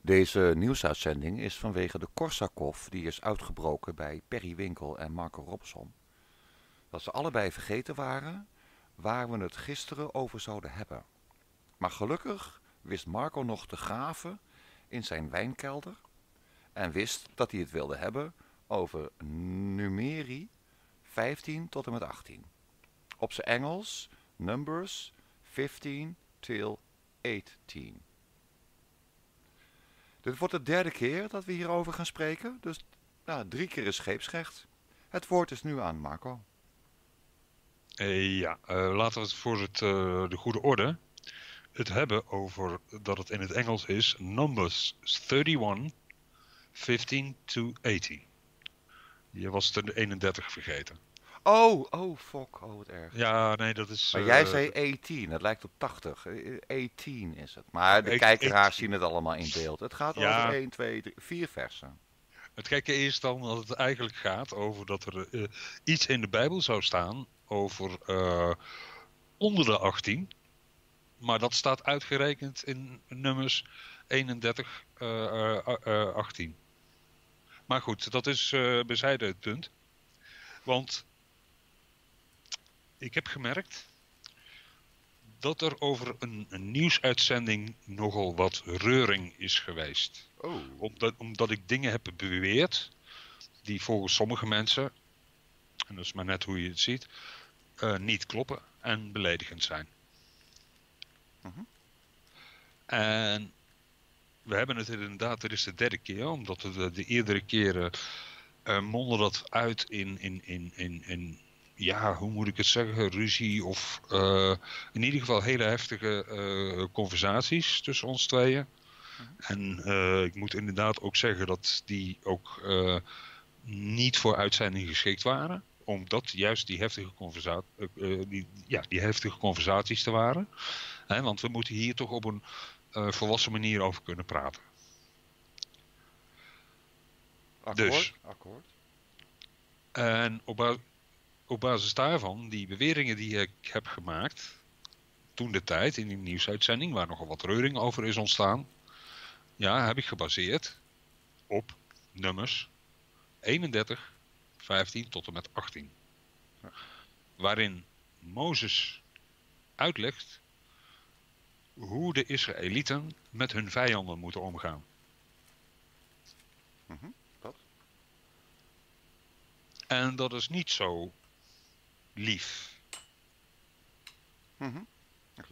Deze nieuwsuitzending is vanwege de Korsakoff die is uitgebroken bij Perry Winkel en Marco Robson. Dat ze allebei vergeten waren waar we het gisteren over zouden hebben. Maar gelukkig wist Marco nog te graven in zijn wijnkelder en wist dat hij het wilde hebben over numeri 15 tot en met 18. Op zijn Engels Numbers 15 till 18. Dit wordt de derde keer dat we hierover gaan spreken, dus nou, drie keer is scheepsrecht. Het woord is nu aan Marco. Uh, ja, uh, laten we het voor uh, de goede orde het hebben over dat het in het Engels is Numbers 31, 15 to 80. Je was de 31 vergeten. Oh, oh, fuck. Oh, wat erg. Ja, nee, dat is... Maar jij zei 18, dat lijkt op 80. 18 is het. Maar de kijkeraars zien het allemaal in beeld. Het gaat over 1, 2, 3, 4 versen. Het gekke is dan dat het eigenlijk gaat over dat er uh, iets in de Bijbel zou staan over uh, onder de 18. Maar dat staat uitgerekend in nummers 31, uh, 18. Maar goed, dat is bezijde het punt. Want ik heb gemerkt dat er over een, een nieuwsuitzending nogal wat reuring is geweest. Oh. Omdat, omdat ik dingen heb beweerd die volgens sommige mensen, en dat is maar net hoe je het ziet, uh, niet kloppen en beledigend zijn. Uh -huh. En we hebben het inderdaad, dit is de derde keer, omdat we de, de eerdere keren uh, monden dat uit in, in, in, in, in, ja, hoe moet ik het zeggen, ruzie of uh, in ieder geval hele heftige uh, conversaties tussen ons tweeën. En ik moet inderdaad ook zeggen dat die ook niet voor uitzending geschikt waren omdat juist die heftige, conversa uh, die, ja, die heftige conversaties te waren. Hè, want we moeten hier toch op een volwassen manier over kunnen praten. Akkoord, dus. akkoord. En op, op basis daarvan, die beweringen die ik heb gemaakt, toen de tijd in die nieuwsuitzending, waar nogal wat reuring over is ontstaan, ja, heb ik gebaseerd op nummers 31, 15 tot en met 18. Waarin Mozes uitlegt hoe de Israëlieten met hun vijanden moeten omgaan. Mm -hmm. Wat? En dat is niet zo lief. Mm -hmm.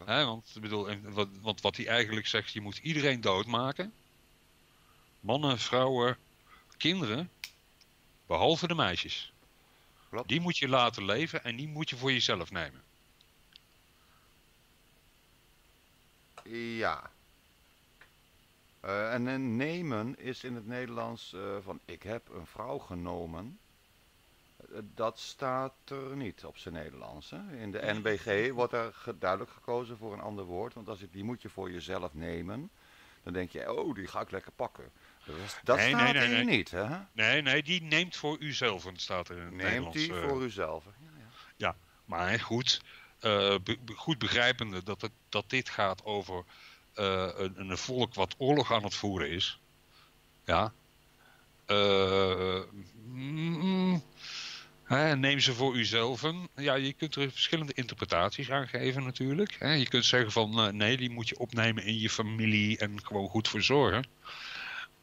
He, want, ik bedoel, wat, want wat hij eigenlijk zegt, je moet iedereen doodmaken. Mannen, vrouwen, kinderen, behalve de meisjes. Klopt. Die moet je laten leven en die moet je voor jezelf nemen. Ja. Uh, en een nemen is in het Nederlands uh, van ik heb een vrouw genomen. Dat staat er niet op zijn Nederlands. Hè? In de NBG wordt er ge duidelijk gekozen voor een ander woord. Want als ik die moet je voor jezelf nemen, dan denk je, oh, die ga ik lekker pakken. Dus dat nee, staat nee, er nee. niet, hè? Nee, nee, die neemt voor uzelf, staat er in het Neemt Nederlands. die uh, voor uzelf. Ja, ja. ja, maar goed, uh, be goed begrijpende dat, het, dat dit gaat over uh, een, een, volk wat oorlog aan het voeren is. Ja. Mm, hè, neem ze voor uzelf. Ja, je kunt er verschillende interpretaties aan geven natuurlijk. Je kunt zeggen van nee, die moet je opnemen in je familie en gewoon goed voor zorgen.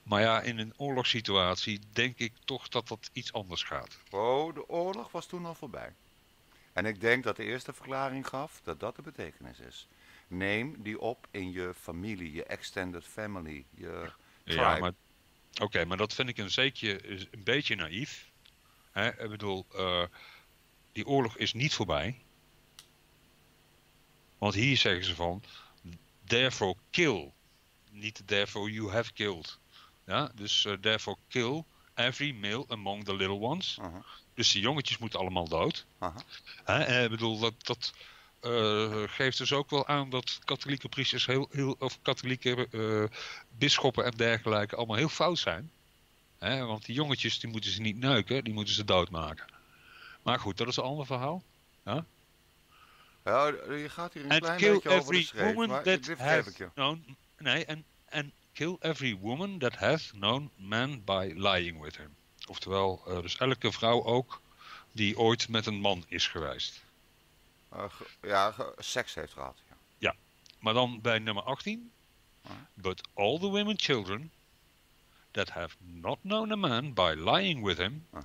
Maar ja, in een oorlogssituatie denk ik toch dat dat iets anders gaat. Oh, de oorlog was toen al voorbij. En ik denk dat de eerste verklaring gaf dat dat de betekenis is. Neem die op in je familie, je extended family, je tribe. Ja, maar oké, okay, maar dat vind ik een, zeker, een beetje naïef. Hè? Ik bedoel, uh, die oorlog is niet voorbij. Want hier zeggen ze van, therefore kill. Niet therefore you have killed. Ja, dus uh, therefore kill every male among the little ones. Uh -huh. Dus die jongetjes moeten allemaal dood. Uh -huh. Ik bedoel, dat, dat uh, geeft dus ook wel aan dat katholieke priesters heel, heel of katholieke bisschoppen en dergelijke allemaal heel fout zijn. Hè? Want die jongetjes die moeten ze niet neuken, die moeten ze doodmaken. Maar goed, dat is een ander verhaal. Ja, ja je gaat hier een and klein kill beetje over de every schreef, woman maar that has, geef ik je. no, nee, en and kill every woman that hath known man by lying with him. Oftewel, uh, dus elke vrouw ook die ooit met een man is geweest. Uh, ge ja, ge seks heeft gehad. Ja. ja, maar dan bij nummer 18. Uh. But all the women children that have not known a man by lying with him, -huh.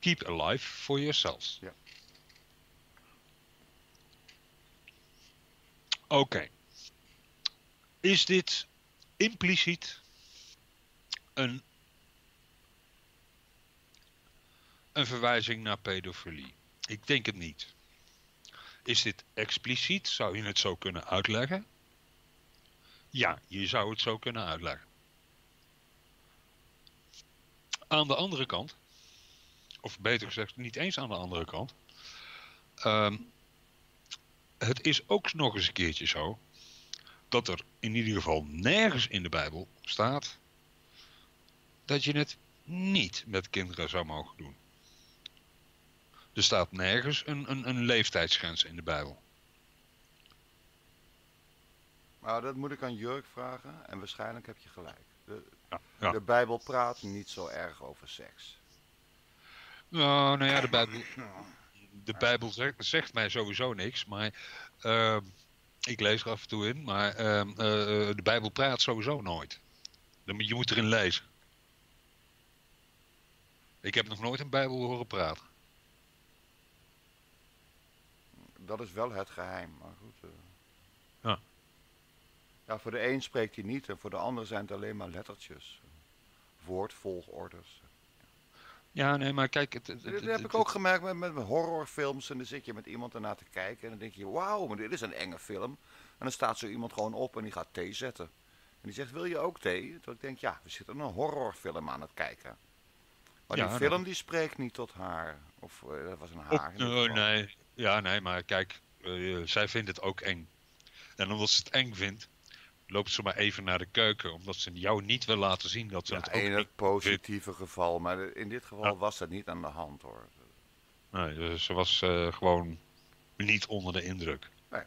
keep alive for yourselves. Ja. Oké. Okay. Is dit impliciet een, een verwijzing naar pedofilie? Ik denk het niet. Is dit expliciet? Zou je het zo kunnen uitleggen? Ja, je zou het zo kunnen uitleggen. Aan de andere kant, of beter gezegd, niet eens aan de andere kant. Um, het is ook nog eens een keertje zo dat er in ieder geval nergens in de Bijbel staat dat je het niet met kinderen zou mogen doen. Er staat nergens een, een, een leeftijdsgrens in de Bijbel. Nou, dat moet ik aan Jurk vragen en waarschijnlijk heb je gelijk. Ja, de Bijbel praat niet zo erg over seks. Nou, nou ja, de Bijbel, de Bijbel zegt, zegt mij sowieso niks, maar uh, ik lees er af en toe in, maar uh, uh, de Bijbel praat sowieso nooit. Je moet erin lezen. Ik heb nog nooit een Bijbel horen praten. Dat is wel het geheim, maar goed. Ja. Voor de een spreekt hij niet en voor de ander zijn het alleen maar lettertjes. Woordvolgorders. Ja, nee, maar kijk... Het, het, dat heb ik ook gemerkt met, met horrorfilms. En dan zit je met iemand ernaar te kijken. En dan denk je, wauw, maar dit is een enge film. En dan staat zo iemand gewoon op en die gaat thee zetten. En die zegt, wil je ook thee? Toen ik denk, ja, we zitten een horrorfilm aan het kijken. Maar die film die spreekt niet tot haar. Of uh, dat was een haar. Oh, nee, ja, nee, maar kijk, uh, zij vindt het ook eng. En omdat ze het eng vindt, loopt ze maar even naar de keuken. Omdat ze jou niet wil laten zien dat ze ja, het ook in het positieve geval. Maar in dit geval was dat niet aan de hand hoor. Nee, dus ze was uh, gewoon niet onder de indruk. Nee.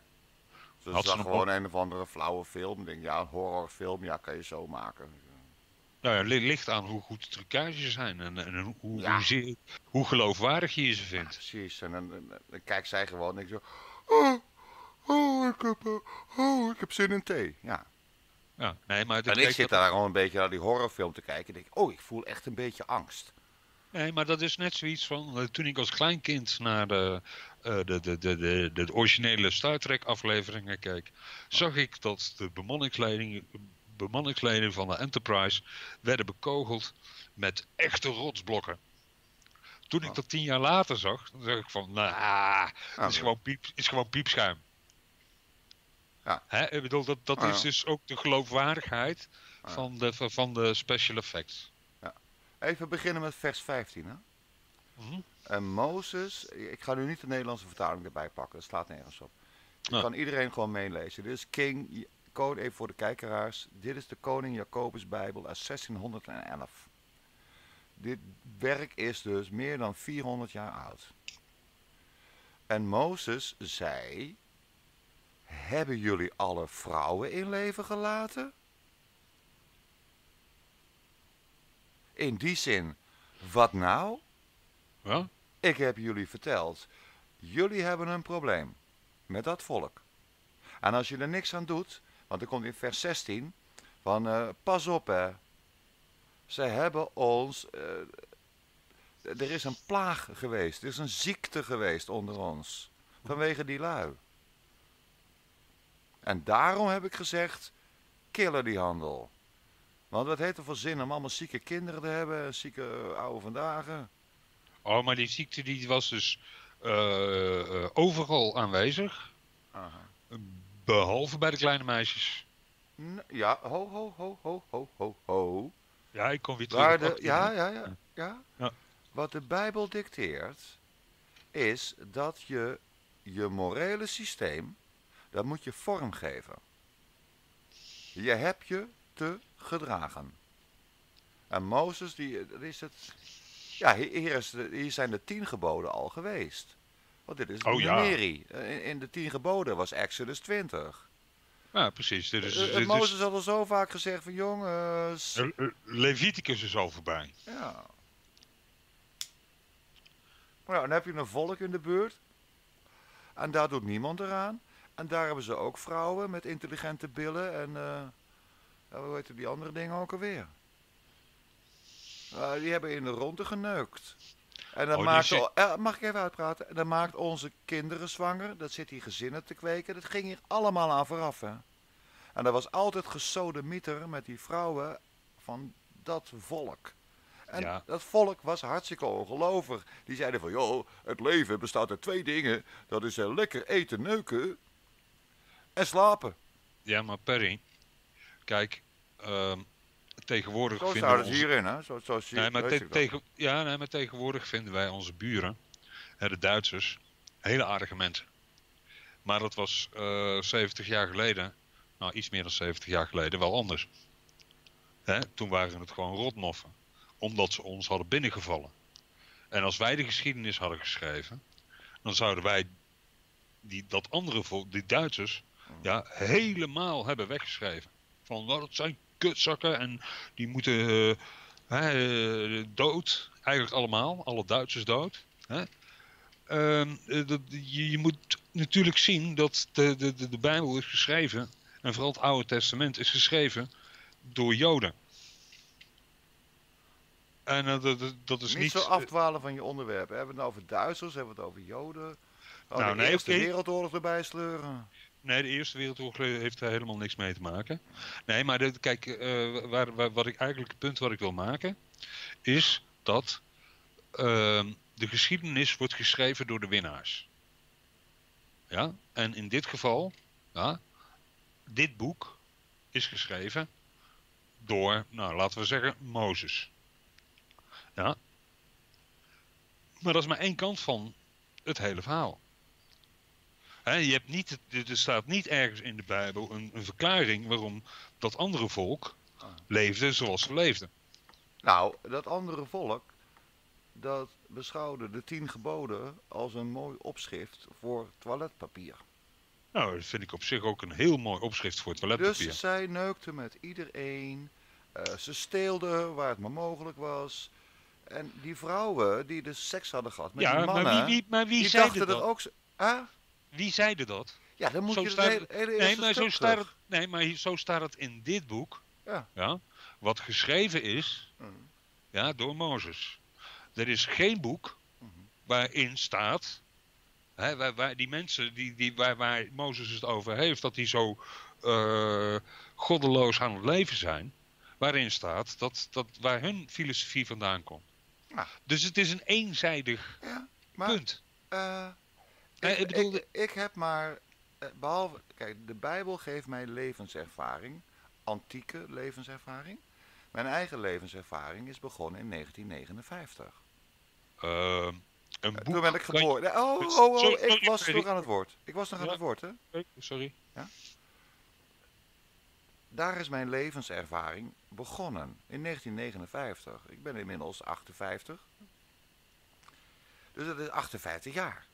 Ze Had zag ze gewoon een of andere flauwe film. Denk, ja, een horrorfilm, ja, kan je zo maken. Nou ja, ligt aan hoe goed de trucages zijn en, en hoe, ja. hoe, hoe, geloofwaardig je ze vindt. Ja, precies, en dan kijkt zij gewoon en ik zo... Oh, oh, ik heb, uh, oh, ik heb zin in thee. Ja, ja, nee, maar en ik zit daar gewoon een beetje naar die horrorfilm te kijken. En denk, oh, ik voel echt een beetje angst. Nee, maar dat is net zoiets van. Uh, toen ik als kleinkind naar de, uh, de, de, de, de, de, originele Star Trek afleveringen keek. zag ik dat de bemanningsleiding, bemanningsleden van de Enterprise. werden bekogeld met echte rotsblokken. Toen ik dat tien jaar later zag, dan zag ik van. Nou, het is, gewoon piep, is gewoon piepschuim. Ja. Hè? Ik bedoel, dat, dat is dus ook de geloofwaardigheid van, de, van de special effects. Ja. Even beginnen met vers 15. Hè? Mm En Mozes, ik ga nu niet de Nederlandse vertaling erbij pakken, dat slaat nergens op. Ik kan iedereen gewoon meelezen. Dit is King, code even voor de kijkeraars. Dit is de Koning Jacobus Bijbel uit 1611. Dit werk is dus meer dan 400 jaar oud. En Mozes zei hebben jullie alle vrouwen in leven gelaten? In die zin, wat nou? Ik heb jullie verteld, jullie hebben een probleem met dat volk. En als je er niks aan doet, want er komt in vers 16 van uh, pas op hè. Ze hebben ons, uh, er is een plaag geweest, er is een ziekte geweest onder ons. Vanwege die lui. En daarom heb ik gezegd, killen die handel. Want wat heeft er voor zin om allemaal zieke kinderen te hebben, zieke oude vandaag? Oh, maar die ziekte die was dus uh, overal aanwezig. Aha. Behalve bij de kleine meisjes. ja, ho, ho, ho, ho, ho, ho, ho. Ja, ik kom weer terug. De, ja, ja, ja, ja, ja. Wat de Bijbel dicteert, is dat je je morele systeem dat moet je vorm geven. Je hebt je te gedragen. En Mozes, die, is het... Ja, hier, is de, hier zijn de tien geboden al geweest. Want dit is de oh, ja. In, in, de tien geboden was Exodus 20. Ja, precies. Dit is, Eh, dit is- Mozes had al zo vaak gezegd van jongens. Eh, eh, Leviticus is al voorbij. Ja. Maar ja, dan heb je een volk in de buurt. En daar doet niemand eraan. En daar hebben ze ook vrouwen met intelligente billen. En ja, hoe heet die andere dingen ook alweer? Eh, die hebben in de ronde geneukt. En dan Oh, maakt, zit- eh, mag ik even uitpraten? En dan maakt onze kinderen zwanger. Dat zit hier gezinnen te kweken. Dat ging hier allemaal aan vooraf. Hè? En er was altijd gesodemieter met die vrouwen van dat volk. En Ja. dat volk was hartstikke ongelovig. Die zeiden van, joh, het leven bestaat uit twee dingen. Dat is lekker eten, neuken en slapen. Ja, maar Perry, kijk, ehm, tegenwoordig Zo vinden we het onze- hierin, hè? Zo, zo zie Nee, maar te- tegen, ja, nee, maar tegenwoordig vinden wij onze buren, hè, de Duitsers, hele aardige mensen. Maar dat was eh 70 jaar geleden, nou iets meer dan 70 jaar geleden, wel anders. Hè, toen waren het gewoon rotmoffen, omdat ze ons hadden binnengevallen. En als wij de geschiedenis hadden geschreven, dan zouden wij die, dat andere volk, die Duitsers, ja, helemaal hebben weggeschreven. Van, nou, dat zijn kutzakken en die moeten eh, eh, dood. Eigenlijk allemaal, alle Duitsers dood. Hè? Ehm, eh, dat, je, je moet natuurlijk zien dat de, de, de, de Bijbel is geschreven, en vooral het Oude Testament is geschreven door Joden. En dat, dat, is niet, niet... zo afdwalen van je onderwerp. Hebben we het nou over Duitsers? Hebben we het over Joden? Nou, de nee, Eerste oké. Wereldoorlog erbij sleuren. Nee, de Eerste Wereldoorlog heeft daar helemaal niks mee te maken. Nee, maar kijk, eh, waar, wat ik eigenlijk het punt wat ik wil maken, is dat ehm, de geschiedenis wordt geschreven door de winnaars. Ja, en in dit geval, ja, dit boek is geschreven door, nou, laten we zeggen, Mozes. Ja. Maar dat is maar één kant van het hele verhaal. Je hebt niet, er staat niet ergens in de Bijbel een, een verklaring waarom dat andere volk leefde zoals ze leefden. Nou, dat andere volk, dat beschouwde de tien geboden als een mooi opschrift voor toiletpapier. Nou, dat vind ik op zich ook een heel mooi opschrift voor toiletpapier. Dus zij neukten met iedereen. eh, ze steelden waar het maar mogelijk was. En die vrouwen die dus seks hadden gehad met ja, die mannen, maar wie, wie, maar wie die dachten dat? er ook... Ah? Wie zeide dat? Ja, dan moet Zo je het staat hele, het- hele Nee, maar zo staat het, nee, maar zo staat het in dit boek. Ja. wat geschreven is ja, door Mozes. Er is geen boek waarin staat, hè, waar, waar die mensen die, die, waar, waar Mozes het over heeft, dat die zo eh, goddeloos aan het leven zijn, waarin staat dat, dat waar hun filosofie vandaan komt. Ja. Dus het is een eenzijdig Ja, maar punt. Nee, ik, ik bedoel- ik, ik heb maar, eh, behalve, kijk, de Bijbel geeft mij levenservaring, antieke levenservaring. Mijn eigen levenservaring is begonnen in 1959. Eh, een boek. Toen ben ik geboren. Oh, oh, oh, Sorry, ik was nog aan het woord. Ik was nog aan Ja. het woord, hè? Eh, Sorry. Daar is mijn levenservaring begonnen in 1959. Ik ben inmiddels 58. Dus dat is 58 jaar.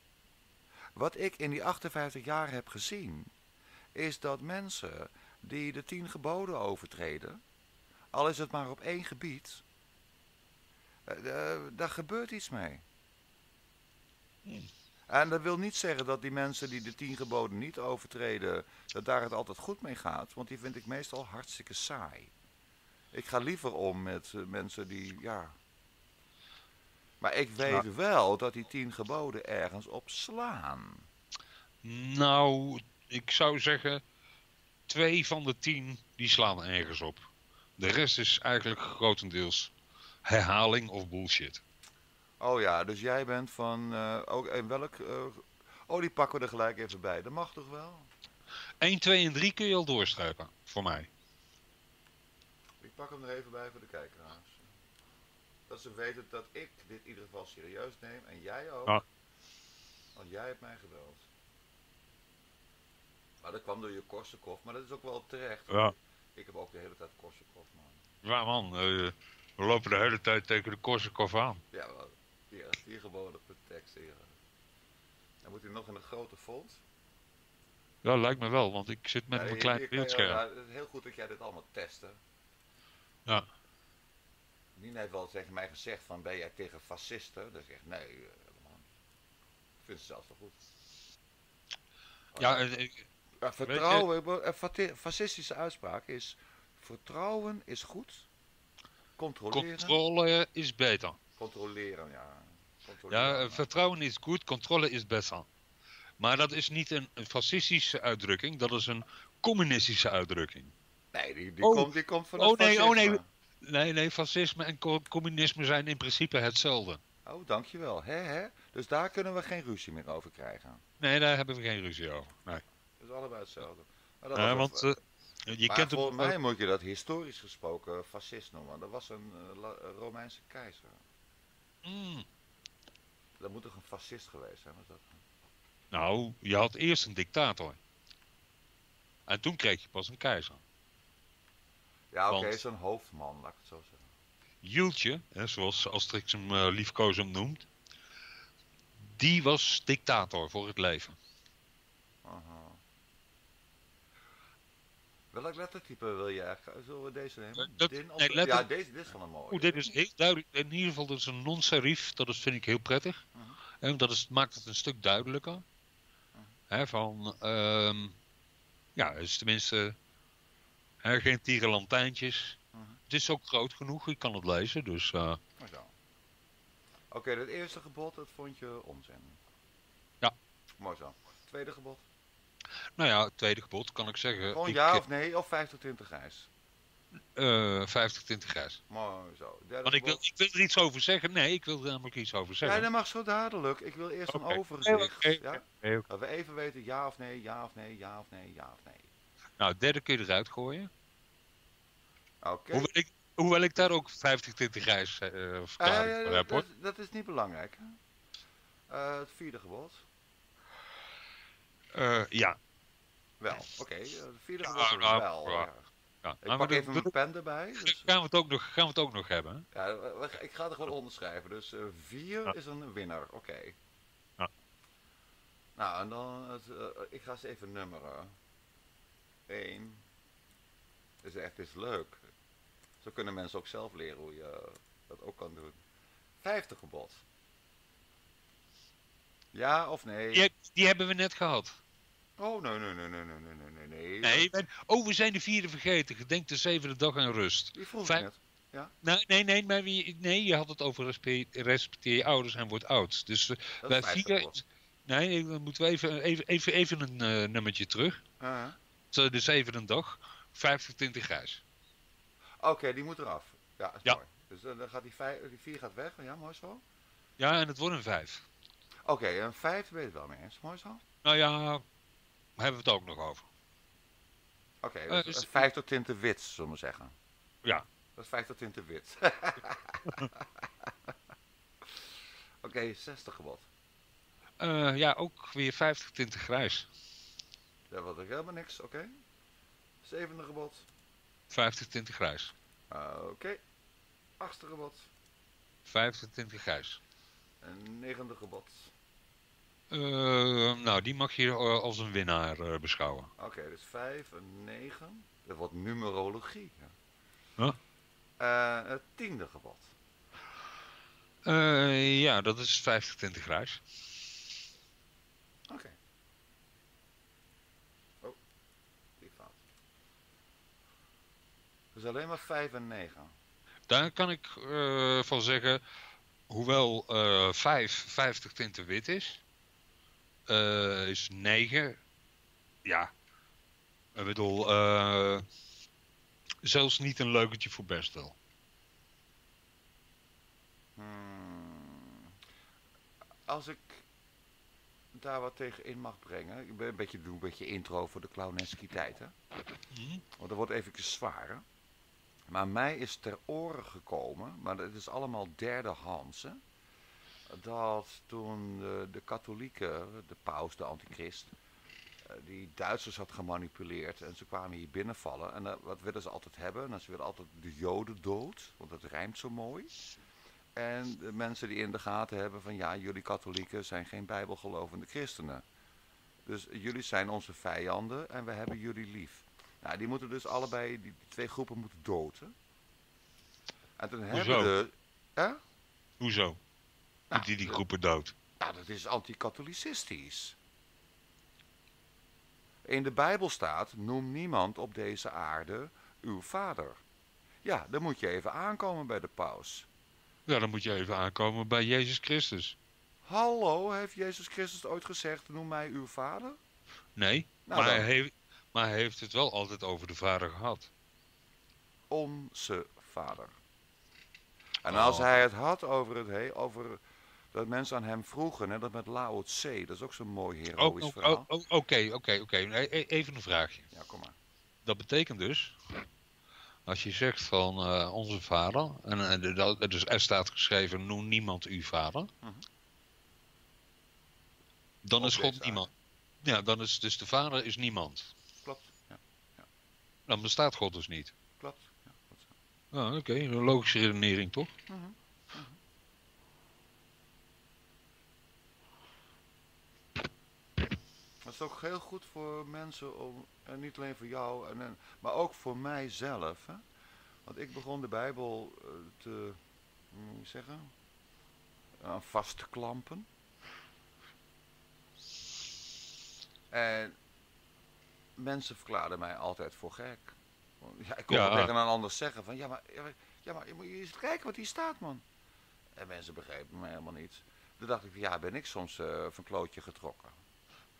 Wat ik in die 58 jaar heb gezien, is dat mensen die de tien geboden overtreden, al is het maar op één gebied, eh, daar gebeurt iets mee. Hmm. En dat wil niet zeggen dat die mensen die de tien geboden niet overtreden, dat daar het altijd goed mee gaat, want die vind ik meestal hartstikke saai. Ik ga liever om met eh, mensen die, ja. Maar ik weet wel dat die tien geboden ergens op slaan. Nou, ik zou zeggen, twee van de tien die slaan ergens op. De rest is eigenlijk grotendeels herhaling of bullshit. Oh ja, dus jij bent van, eh, ook in welk, eh, oh die pakken we er gelijk even bij. Dat mag toch wel? 1, 2 en 3 kun je al doorstrepen, voor mij. Ik pak hem er even bij voor de kijkeraars. Dat ze weten dat ik dit in ieder geval serieus neem en jij ook. Ja. Want jij hebt mij gebeld. Maar dat kwam door je Korsakoff, maar dat is ook wel terecht. Ja. Ik heb ook de hele tijd Korsakoff, man. Ja man, eh, we lopen de hele tijd tegen de Korsakoff aan. Ja, wel. Hier, hier gewoon op de tekst hier. Dan moet hij nog in een grote font. Ja, lijkt me wel, want ik zit met Ja, mijn klein beeldscherm. ja, het is heel goed dat jij dit allemaal testte. Ja. Nina heeft wel tegen mij gezegd van ben jij tegen fascisten? Dan zeg ik nee, eh, helemaal niet. Ik vind ze zelfs wel goed. Ja, ik- Ja, vertrouwen, fascistische uitspraak is vertrouwen is goed. Controleren. controle is beter. controleren, ja. Controleren, Ja, eh, maar- vertrouwen is goed, controle is beter. Maar dat is niet een, een fascistische uitdrukking, dat is een communistische uitdrukking. Nee, die, die, Oh. komt, die komt van het Oh, nee, oh, nee. Nee, nee, fascisme en co- communisme zijn in principe hetzelfde. Oh, dankjewel. Hè, hè? Dus daar kunnen we geen ruzie meer over krijgen. Nee, daar hebben we geen ruzie over. Nee. Dat is allebei hetzelfde. Maar dat want een- eh, je maar kent volgens mij moet je dat historisch gesproken fascist noemen. Dat was een eh, eh, Romeinse keizer. Mm. Dat moet toch een fascist geweest zijn? Was dat? Nou, je had eerst een dictator. En toen kreeg je pas een keizer. Ja, oké, zo'n hoofdman, laat ik het zo zeggen. Jultje, hè, zoals Asterix hem uh, liefkozend noemt, die was dictator voor het leven. Aha. Welk lettertype wil je eigenlijk? Zullen we deze nemen? Eh, dat- Din of- nee, letter- Ja, deze dit is van een mooie. Oeh, dit is heel duidelijk. In ieder geval, dat is een non-serif. Dat is, vind ik heel prettig. Mhm. En dat is, maakt het een stuk duidelijker. Hè, van, ehm, ja, het is tenminste hè, geen tierenlantijntjes. Mhm. Het is ook groot genoeg, ik kan het lezen. Dus eh. Oké, het eerste gebod, dat vond je onzin. Ja. Mooi zo. Tweede gebod. nou ja, het tweede gebod kan ik zeggen. Gewoon ik, ja of nee, of 50 20 ijs. eh 50 20 grijs. Mooi zo. Derde Want ik wil, ik wil er iets over zeggen. Nee, ik wil er namelijk iets over Ja, zeggen. dat mag zo dadelijk. Ik wil eerst een overzicht. Oké, Ja? Dat we even weten ja of nee, ja of nee, ja of nee, ja of nee. Nou, derde kun je eruit gooien. Oké. Hoewel, ik, hoewel ik daar ook 50 20 grijs eh Ah, verklaring ja, voor heb hoor. dat, dat is niet belangrijk. Eh, het vierde gebod. Ja. Wel, oké. het vierde gebod is nou, wel. ja. Ik Nou, pak even mijn pen erbij. Dus, gaan, we het ook nog, gaan we het ook nog hebben. hè? ja, ik ga er gewoon onderschrijven. Dus vier Ja. is een winnaar. Oké. Ja. Nou, en dan... Het, ik ga ze even nummeren. Eén. Is echt is leuk. Zo kunnen mensen ook zelf leren hoe je dat ook kan doen. Vijfde gebod. Ja of nee? Die, die hebben we net gehad. Oh, nee, nee, nee, nee, nee, nee, nee, nee, nee. Ben- oh, we zijn de vierde vergeten. Gedenk de zevende dag aan rust. Die vroeg ik Vijf- net. Nou, nee, nee, maar wie, nee, je had het over respe- respecteer je ouders en word oud. Dus eh, Dat bij is vijfde vier... gebod. Nee, dan moeten we even, even, even, even een eh, nummertje terug. Ah, Zo, De zevende dag. 50 20 grijs. Oké, die moet eraf. Ja, is Ja. mooi. Dus eh, dan gaat die, vijf, die vier gaat weg. Ja, mooi zo. Ja, en het wordt een vijf. Oké, een vijfde ben je het wel mee eens. Mooi zo. Nou ja, daar hebben we het ook nog over. Oké, Eh, dus dus- een vijfde tinten wit, zullen we zeggen. Ja. Dat is vijfde tinten wit. Oké, zesde gebod. Eh, ja, ook weer 50 20 grijs. Daar wordt ook helemaal niks, oké. Zevende gebod. 50 20 grijs. Oké. Achtste gebod. 50 20 grijs. En negende gebod. Eh, nou, die mag je eh, als een winnaar eh, beschouwen. Oké, dus vijf en negen. Dat wordt numerologie. Ja. Huh? Eh, het tiende gebod. Ja, dat is 50 20 grijs. Oké. Oh, die fout. Dus alleen maar 5 en 9. Daar kan ik eh, van zeggen, hoewel eh 5 50 tinten wit is, eh, is 9, ja, ik bedoel, eh, zelfs niet een leukentje voor Bestel. Hmm. Als ik daar wat tegen in mag brengen. Ik ben een beetje, doe een beetje intro voor de clowneski tijd, hè. Hm? Want dat wordt even zwaar, hè? Maar mij is ter oren gekomen, maar het is allemaal derdehands, hè? Dat toen de, de katholieken, de paus, de antichrist, eh, die Duitsers had gemanipuleerd en ze kwamen hier binnenvallen. En eh, wat willen ze altijd hebben? Nou, ze willen altijd de joden dood, want dat rijmt zo mooi. En de mensen die in de gaten hebben van ja, jullie katholieken zijn geen bijbelgelovende christenen. Dus jullie zijn onze vijanden en we hebben jullie lief. Nou, die moeten dus allebei, die twee groepen moeten doden. En toen hebben de... Hè? Hoezo? Nou, Moet die die groepen dood? Nou, dat is anti-katholicistisch. In de Bijbel staat, noem niemand op deze aarde uw vader. Ja, dan moet je even aankomen bij de paus. Ja, dan moet je even aankomen bij Jezus Christus. Hallo, heeft Jezus Christus ooit gezegd, noem mij uw vader? Nee, Nou maar, dan. hij heeft, maar hij heeft het wel altijd over de vader gehad. Onze vader. En Oh. als hij het had over, het, he- over dat mensen aan hem vroegen, hè, dat met Lao Tse, dat is ook zo'n mooi Oh, heroïsch oh, verhaal. oh, oh, Oké, oké, oké. E- Even een vraagje. Ja, kom maar. Dat betekent dus, als je zegt van eh, onze vader, en dat- dus er staat geschreven, noem niemand uw vader, Mhm. dan is God niemand. Ja, dan is dus de vader is niemand. Dan bestaat God dus niet. klopt. Ja. Ah, Oké, een logische redenering toch? Mhm, mhm. Het is ook heel goed voor mensen om, en niet alleen voor jou, en, en- maar ook voor mijzelf. Hè? Want ik begon de Bijbel eh, te, hoe moet ik zeggen, aan vast te klampen. En mensen verklaarden mij altijd voor gek. Ja, ik kon Ja. tegen een ander zeggen van, ja maar, ja, maar- je moet je eens kijken wat hier staat man. En mensen begrepen me helemaal niet. Toen dacht ik, ja, ben ik soms eh, van klootje getrokken.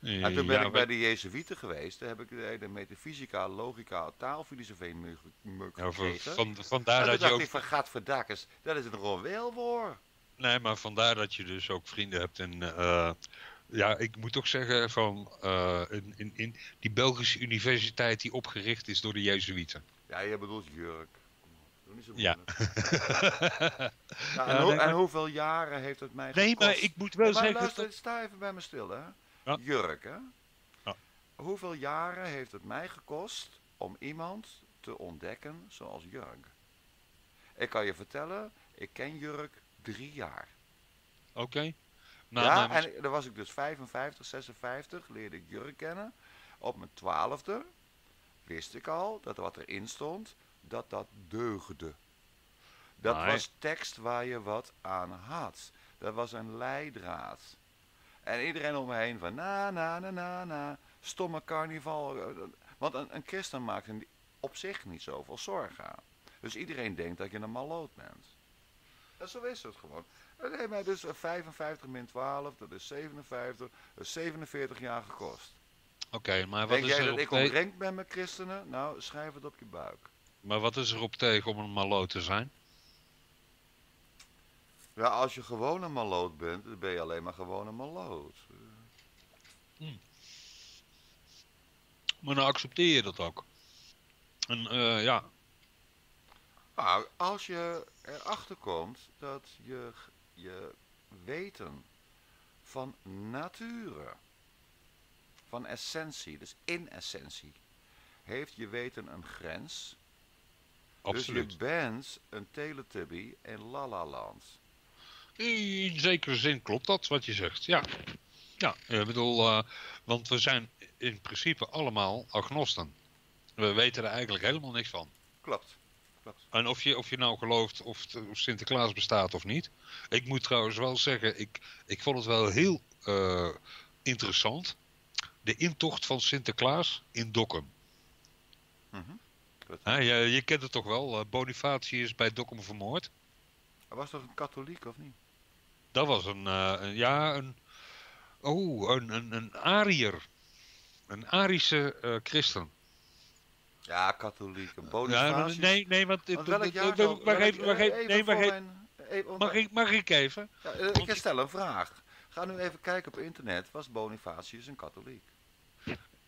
En toen ben Ja, ik bij de Jezuïeten geweest. Daar heb ik de hele metafysica, logica, taalfilosofie gekregen. van, vandaar toen dat je ook ik van, dat is een ronweelwoor. Nee, maar vandaar dat je dus ook vrienden hebt. En eh, ja, ik moet toch zeggen van eh, in, in, in die Belgische universiteit die opgericht is door de Jezuïeten. Ja, je bedoelt Jurk. Doe niet zo Ja. en, nee, en hoeveel jaren heeft het mij Nee, gekost? maar ik moet wel Ja, zeggen... luister, dat- sta even bij me stil, hè. Ja. Jurk, hè. Ja. Hoeveel jaren heeft het mij gekost om iemand te ontdekken zoals Jurk? Ik kan je vertellen, ik ken Jurk drie jaar. Oké. Nou, ja, nou, en dan was ik dus 55, 56, leerde ik Jurk kennen. Op mijn twaalfde wist ik al dat wat erin stond, dat dat deugde. Dat was tekst waar je wat aan had. Dat was een leidraad. En iedereen om me heen van na, na, na, na, na, stomme carnaval. Want een, een christen maakt op zich niet zoveel zorgen aan. Dus iedereen denkt dat je een maloot bent. En zo is het gewoon. Heeft mij dus eh, 55 min 12, dat is 57, dat is 47 jaar gekost. Oké, maar wat Denk is jij er dat ik omringd ben met christenen? Nou, schrijf het op je buik. Maar wat is er op tegen om een maloot te zijn? Ja, als je gewoon een maloot bent, dan ben je alleen maar gewoon een maloot. Maar dan accepteer je dat ook. En eh, ja, Nou, als je erachter komt dat je, je weten van nature, van essentie, dus in essentie, heeft je weten een grens. absoluut. Dus je bent een teletubby in La La Land. In zekere zin klopt dat wat je zegt, ja. Ja, ik bedoel, eh, want we zijn in principe allemaal agnosten. We weten er eigenlijk helemaal niks van. Klopt. En of je, of je nou gelooft of, of Sinterklaas bestaat of niet. Ik moet trouwens wel zeggen, ik, ik vond het wel heel eh, interessant. De intocht van Sinterklaas in Dokkum. Mhm. Goed. Hè, je, je kent het toch wel, eh, Bonifatius bij Dokkum vermoord. Hij was toch een katholiek of niet? Dat was een, eh, een ja, een, oh, een, een, een Ariër. Een Arische christen. Ja, katholiek. Ja, nee, nee, want... Want welk jaar de- zo? Mag even, mag even, even nee, mag voor even, mijn- even- mag ik, mag ik even? Ja, eh, ik stel een vraag. Ga nu even kijken op internet. Was Bonifatius een katholiek?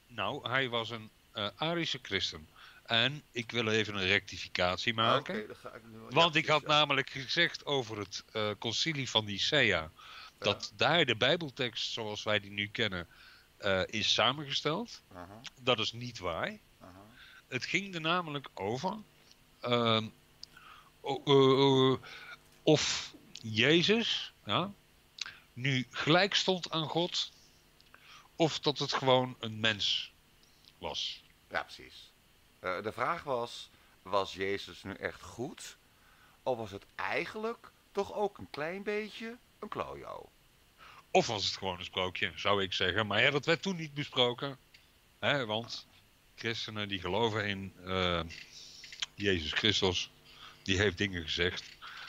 Nou, hij was een eh, Arische christen. En ik wil even een rectificatie maken. Ga ik nu... Want ja, ik had ja. namelijk gezegd over het eh, concilie van Nicea... dat daar de bijbeltekst zoals wij die nu kennen is samengesteld. Dat is niet waar. Het ging er namelijk over... ehm, eh, eh, of Jezus ja, nu gelijk stond aan God... of dat het gewoon een mens was. Ja, precies. Eh, de vraag was, was Jezus nu echt goed? Of was het eigenlijk toch ook een klein beetje een klojo? Of was het gewoon een sprookje, zou ik zeggen. Maar ja, dat werd toen niet besproken. Hè, want christenen die geloven in uh, Jezus Christus, die heeft dingen gezegd.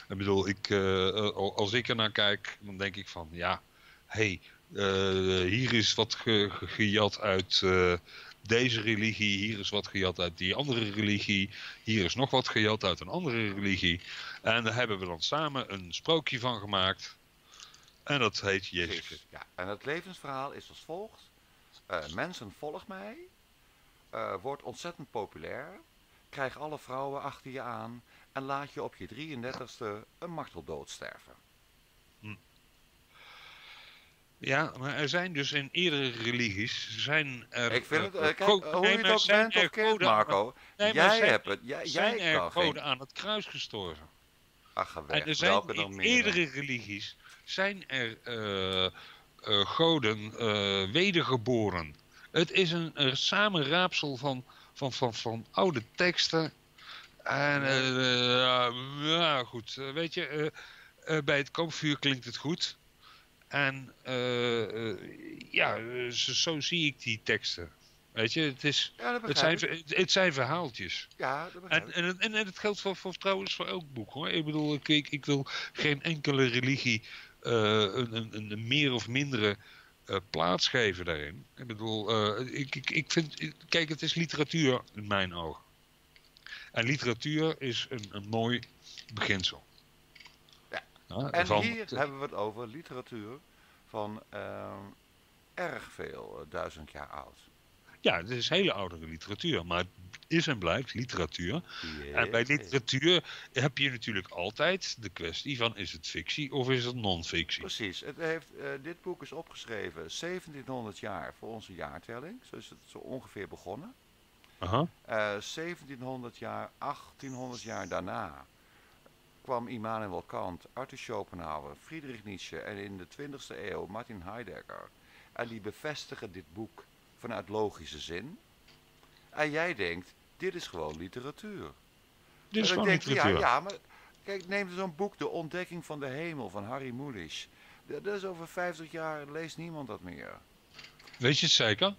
Ik bedoel, ik, uh, als ik er naar kijk, dan denk ik van, ja, hé, hey, hier is wat ge, gejat uit deze religie, hier is wat gejat uit die andere religie, hier is nog wat gejat uit een andere religie. En daar hebben we dan samen een sprookje van gemaakt. En dat heet Jezus. Ja, en het levensverhaal is als volgt. Mensen, volg mij. Uh, wordt ontzettend populair. Krijg alle vrouwen achter je aan. En laat je op je 33ste een marteldood sterven. Hm. Ja, maar er zijn dus in eerdere religies zijn er... Ik vind het, uh, kijk, hoe je het ook bent of keert, Marco. Nee, jij zijn, hebt het, jij, zijn jij er goden aan het kruis gestorven. Ach, ga weg. En er zijn Welke in eerdere religies zijn er uh, uh, goden wedergeboren. Het is een, een samenraapsel van, van, van, van oude teksten. En ja, goed, weet je, bij het koopvuur klinkt het goed. En ja, zo, zo zie ik die teksten. Weet je, het, is, ja, het, zijn, het zijn verhaaltjes. Ja, dat en, en, en, en het geldt voor, voor, trouwens voor elk boek hoor. Ik bedoel, ik, ik, ik wil geen enkele religie uh, een, een, een, meer of mindere uh, plaats geven daarin. Ik bedoel, uh, ik, ik, ik vind, kijk, het is literatuur in mijn ogen. En literatuur is een, een mooi beginsel. Ja. en van, hier hebben we het over literatuur van erg veel, duizend jaar oud. Ja, het is hele oudere literatuur, maar is en blijft literatuur. En bij literatuur heb je natuurlijk altijd de kwestie van is het fictie of is het non-fictie. Precies, het heeft, uh, dit boek is opgeschreven 1700 jaar voor onze jaartelling, zo is het zo ongeveer begonnen. Uh, 1700 jaar, 1800 jaar daarna kwam Immanuel Kant, Arthur Schopenhauer, Friedrich Nietzsche en in de 20e eeuw Martin Heidegger. En die bevestigen dit boek vanuit logische zin. En jij denkt, dit is gewoon literatuur. Dit is gewoon denk, literatuur. Ja, ja, maar kijk, neem zo'n boek, De Ontdekking van de Hemel van Harry Mulisch. Dat is over 50 jaar, leest niemand dat meer. Weet je het zeker?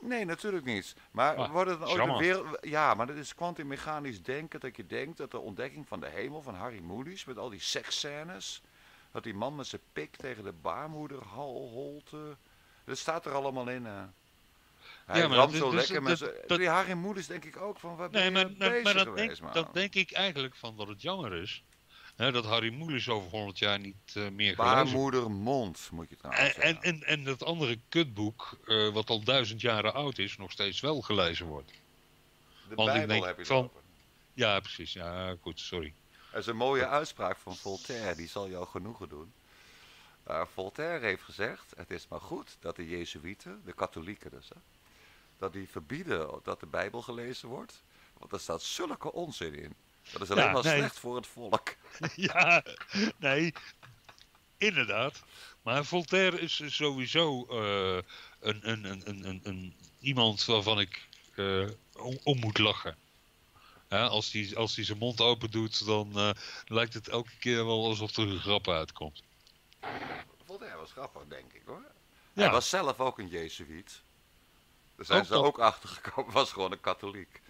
Nee, natuurlijk niet. Maar ah, wordt het dan ooit wereld... Ja, maar dat is kwantummechanisch denken. Dat je denkt dat de ontdekking van de hemel van Harry Mulisch... met al die seksscènes... dat die man met zijn pik tegen de baarmoeder holte... Dat staat er allemaal in. Uh. Hij ja, maar zo dus, lekker dat, dat, Die haar moeders denk ik ook van, wat nee, maar, maar, maar dat, geweest, denk, dat denk ik eigenlijk van dat het jammer is. Hè, dat Harry Moelis over 100 jaar niet uh, meer Baarmoedermond, moet je trouwens en, en, en, dat andere kutboek, uh, wat al duizend jaren oud is, nog steeds wel gelezen wordt. De Want Bijbel denk, heb je van, Ja, precies. Ja, goed, sorry. Er is een mooie uitspraak van Voltaire, die zal jou genoegen doen. Uh, Voltaire heeft gezegd, het is maar goed dat de Jezuïeten, de katholieken dus, hè, dat die verbieden dat de Bijbel gelezen wordt. Want er staat zulke onzin in. Dat is alleen maar slecht voor het volk. ja, nee, inderdaad. Maar Voltaire is sowieso uh, een, een, een, een, een, iemand waarvan ik uh, om, om, moet lachen. als hij als zijn mond open doet, dan uh, lijkt het elke keer wel alsof er een grap uitkomt. Voltaire was grappig, denk ik hoor. Hij was zelf ook een Jezuïet. Daar zijn ze ook achter gekomen. Was gewoon een katholiek.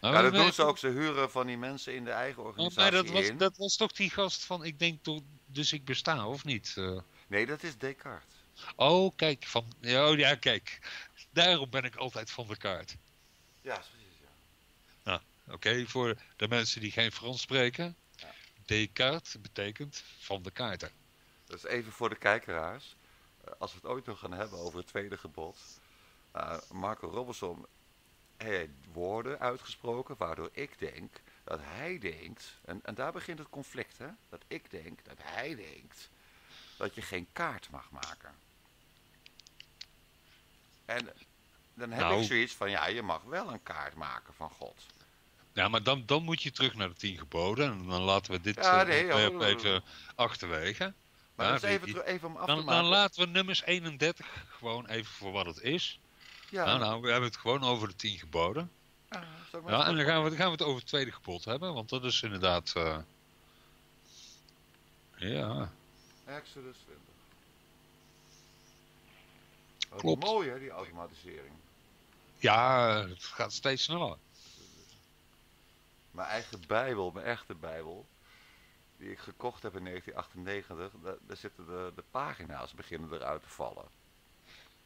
Nou, ja, dat doen ze ook. Ze huren van die mensen in de eigen organisatie oh, nee, dat was, Dat was toch die gast van, ik denk toch, dus ik besta, of niet? Uh... Nee, dat is Descartes. Oh, kijk, van, oh, ja, kijk. Daarom ben ik altijd van de kaart. Ja, precies, ja. Nou, oké, voor de mensen die geen Frans spreken. Ja. Descartes betekent van de kaarten. Dus even voor de kijkeraars. Eh, als we het ooit nog gaan hebben over het tweede gebod. Uh, Marco Robinson heeft woorden uitgesproken waardoor ik denk dat hij denkt, en, en daar begint het conflict, hè, dat ik denk, dat hij denkt, dat je geen kaart mag maken. En dan heb nou, ik zoiets van, ja, je mag wel een kaart maken van God. Ja, maar dan, dan moet je terug naar de tien geboden en dan laten we dit ja, nee, uh, even achterwege. Maar Ja, even, even om af te Dan, dan maken. laten we nummers 31 gewoon even voor wat het is. Ja, Nou, nou, we hebben het gewoon over de 10 geboden. ja, en dan gaan we, dan gaan we het over het tweede gebod hebben, want dat is inderdaad... eh, Ja, Exodus 20. Wat Klopt. Mooi hè, die automatisering. ja, het gaat steeds sneller. Mijn eigen bijbel, mijn echte bijbel, die ik gekocht heb in 1998, daar, daar zitten de, de pagina's beginnen eruit te vallen.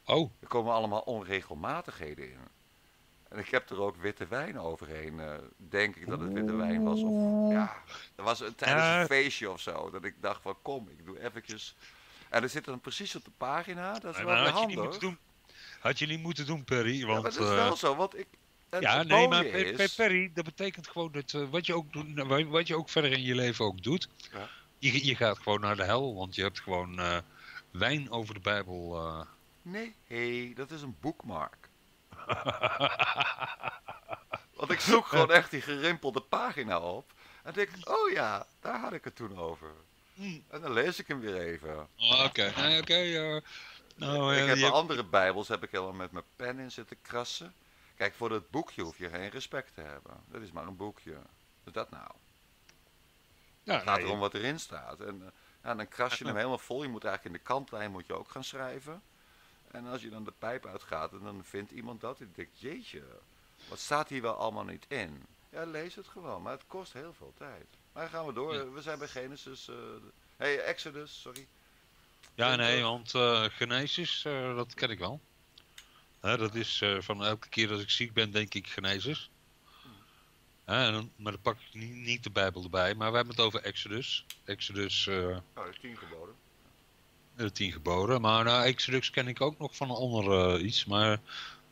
Oh, Er komen allemaal onregelmatigheden in. En ik heb er ook witte wijn overheen, eh, denk ik dat het witte wijn was. Of, ja, er was een, tijdens Ja. een feestje of zo, dat ik dacht van kom, ik doe eventjes... En er zit dan precies op de pagina, dat is wel had je niet handig. moeten doen. Had je niet moeten doen, Perry, Ja, want... maar dat is eh, wel zo, want ik... Ja, nee, maar is- Perry, dat betekent gewoon dat eh, wat, je ook, doet- nou, wat je ook verder in je leven ook doet, Ja. je, je gaat gewoon naar de hel, want je hebt gewoon eh, wijn over de Bijbel. Nee, hey, dat is een bookmark. Want ik zoek gewoon echt die gerimpelde pagina op. En denk, oh ja, daar had ik het toen over. Hm. En dan lees ik hem weer even. Ah, Oké, nee, oké. nou, ik eh, heb de andere bijbels heb ik helemaal met mijn pen in zitten krassen. Kijk, voor dat boekje hoef je geen respect te hebben. Dat is maar een boekje. Wat is dat nou? ja, Het gaat erom wat erin staat. En eh, dan kras je hem helemaal vol. Je moet eigenlijk in de kantlijn moet je ook gaan schrijven. En als je dan de pijp uitgaat en dan vindt iemand dat. En denkt, jeetje, wat staat hier wel allemaal niet in? Ja, lees het gewoon. Maar het kost heel veel tijd. Maar dan gaan we door. Ja. We zijn bij Genesis. eh hey, Exodus, sorry. ja, nee, want eh Genesis, eh, dat ken ik wel. Hè, dat is van elke keer als ik ziek ben, denk ik Genesis. Hè, en dan, maar dan pak ik niet, niet de Bijbel erbij, maar we hebben het over Exodus. Exodus, Oh, de tien geboden. De tien geboden. Maar nou, Exodus ken ik ook nog van een ander eh, iets. Maar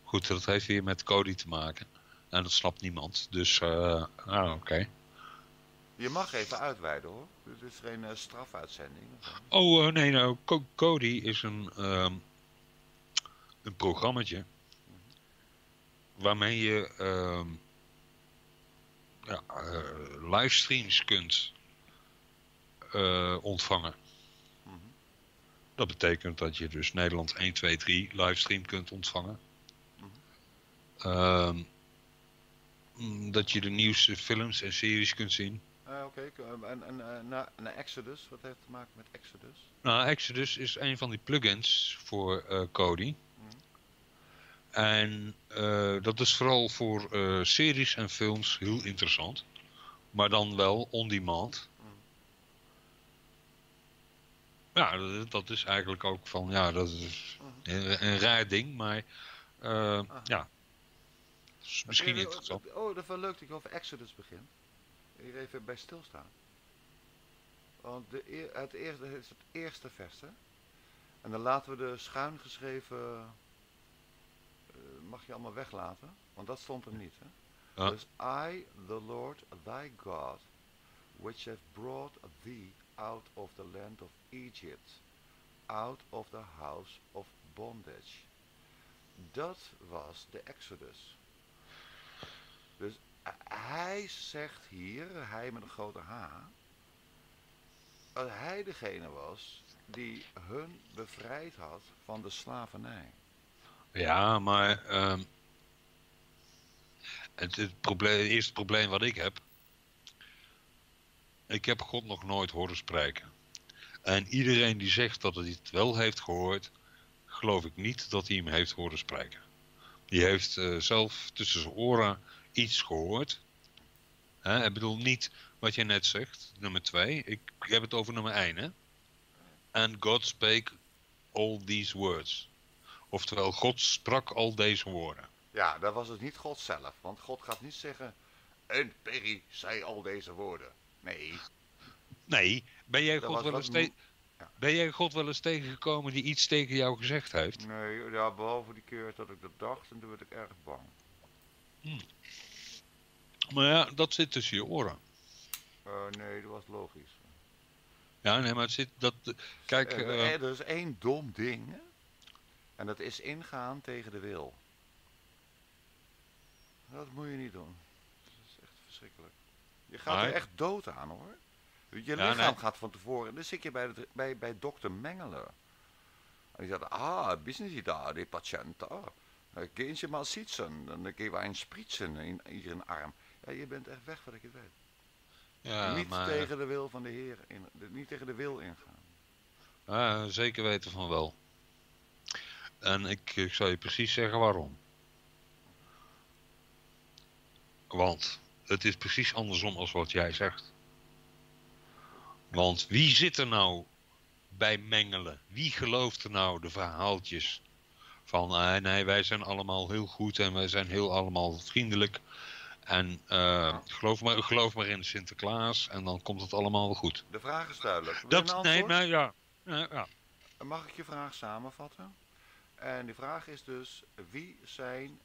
goed, dat heeft weer met Cody te maken. En dat snapt niemand. Dus, eh ah, oké. Je mag even uitweiden hoor. Dit is geen eh, strafuitzending. Oh, nee, nou, Co- Cody is een, ehm een programmaatje. Waarmee je ehm, ja, livestreams kunt ontvangen. Dat betekent dat je dus Nederland 1, 2, 3 livestream kunt ontvangen. Ehm, dat je de nieuwste films en series kunt zien. Ah, Oké, k- en, en, eh, na, Exodus, wat heeft te maken met Exodus? Nou, Exodus is een van die plugins voor eh Kodi. Mhm. En eh, dat is vooral voor eh, series en films heel interessant. Maar dan wel on Ja, dat, is eigenlijk ook van, ja, dat is een, een raar ding, maar Ah. ja. Is misschien interessant. Oh, dat is wel leuk dat je over Exodus begint. Hier even bij stilstaan. Want de, het, eerste, het is het eerste vers, hè? En dan laten we de schuin geschreven... eh, mag je allemaal weglaten? Want dat stond er niet, hè? Dus I, the Lord, thy God, which have brought thee out of the land of Egypt, out of the house of bondage. Dat was de Exodus. Dus eh, hij zegt hier, hij met een grote H, dat hij degene was die hun bevrijd had van de slavernij. Ja, maar ehm, het, probleem, het eerste probleem wat ik heb. Ik heb God nog nooit horen spreken. En iedereen die zegt dat hij het wel heeft gehoord, geloof ik niet dat hij hem heeft horen spreken. Die heeft eh, zelf tussen zijn oren iets gehoord. Hè, ik bedoel niet wat je net zegt, nummer twee. Ik heb het over nummer één, hè. And God spake all these words. Oftewel, God sprak al deze woorden. Ja, dat was dus niet God zelf, want God gaat niet zeggen, en Perry zei al deze woorden. Nee, Nee, ben jij, God wel, eens te- moe- ja. ben jij God wel eens tegengekomen die iets tegen jou gezegd heeft? nee, ja, behalve die keer dat ik dat dacht, en toen werd ik erg bang. Maar ja, dat zit tussen je oren. Eh, nee, dat was logisch. Ja, nee, maar het zit... Dat, kijk, Eh, eh, er is één dom ding, en dat is ingaan tegen de wil. Dat moet je niet doen. Dat is echt verschrikkelijk. Je gaat Maar- er echt dood aan, hoor. Je Ja, lichaam nee. gaat van tevoren. Dan zit je bij, de, bij, bij dokter Mengelen. En die zegt, ah, wissen Sie da, die patiënt, ah. Dan Gehen Sie mal sitzen, dan geven we een spritsen in Ihren arm. Ja, je bent echt weg wat ik het weet. Ja, niet maar tegen de wil van de Heer, in, niet tegen de wil ingaan. zeker weten van wel. En ik, ik zal je precies zeggen waarom. Want het is precies andersom als wat jij zegt. Want wie zit er nou bij mengelen? Wie gelooft er nou de verhaaltjes van eh, nee, wij zijn allemaal heel goed en wij zijn heel allemaal vriendelijk. En eh, geloof, maar, geloof maar in Sinterklaas en dan komt het allemaal wel goed. De vraag is duidelijk. Dat, nee, maar ja. ja, ja. Mag ik je vraag samenvatten? En die vraag is dus, wie zijn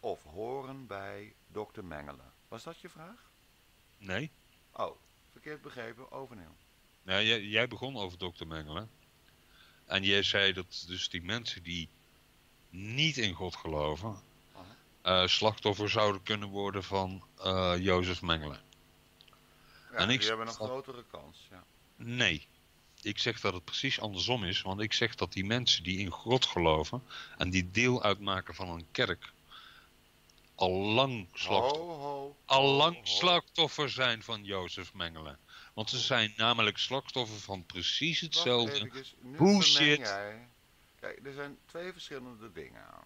of horen bij dokter Mengelen? Was dat je vraag? Nee. Oh, verkeerd begrepen, overnieuw. Nou, jij, jij begon over dokter Mengelen. En jij zei dat dus die mensen die niet in God geloven, eh, slachtoffer zouden kunnen worden van eh, Jozef Mengelen. Ja, En ik die hebben een grotere kans, ja. Nee. Ik zeg dat het precies andersom is, want ik zeg dat die mensen die in God geloven en die deel uitmaken van een kerk, al lang slachtoffer, Ho, ho, al ho, lang ho. slachtoffer zijn van Jozef Mengelen. Want ze zijn namelijk slachtoffer van precies hetzelfde. Bullshit. vermeng jij- Kijk, er zijn twee verschillende dingen aan.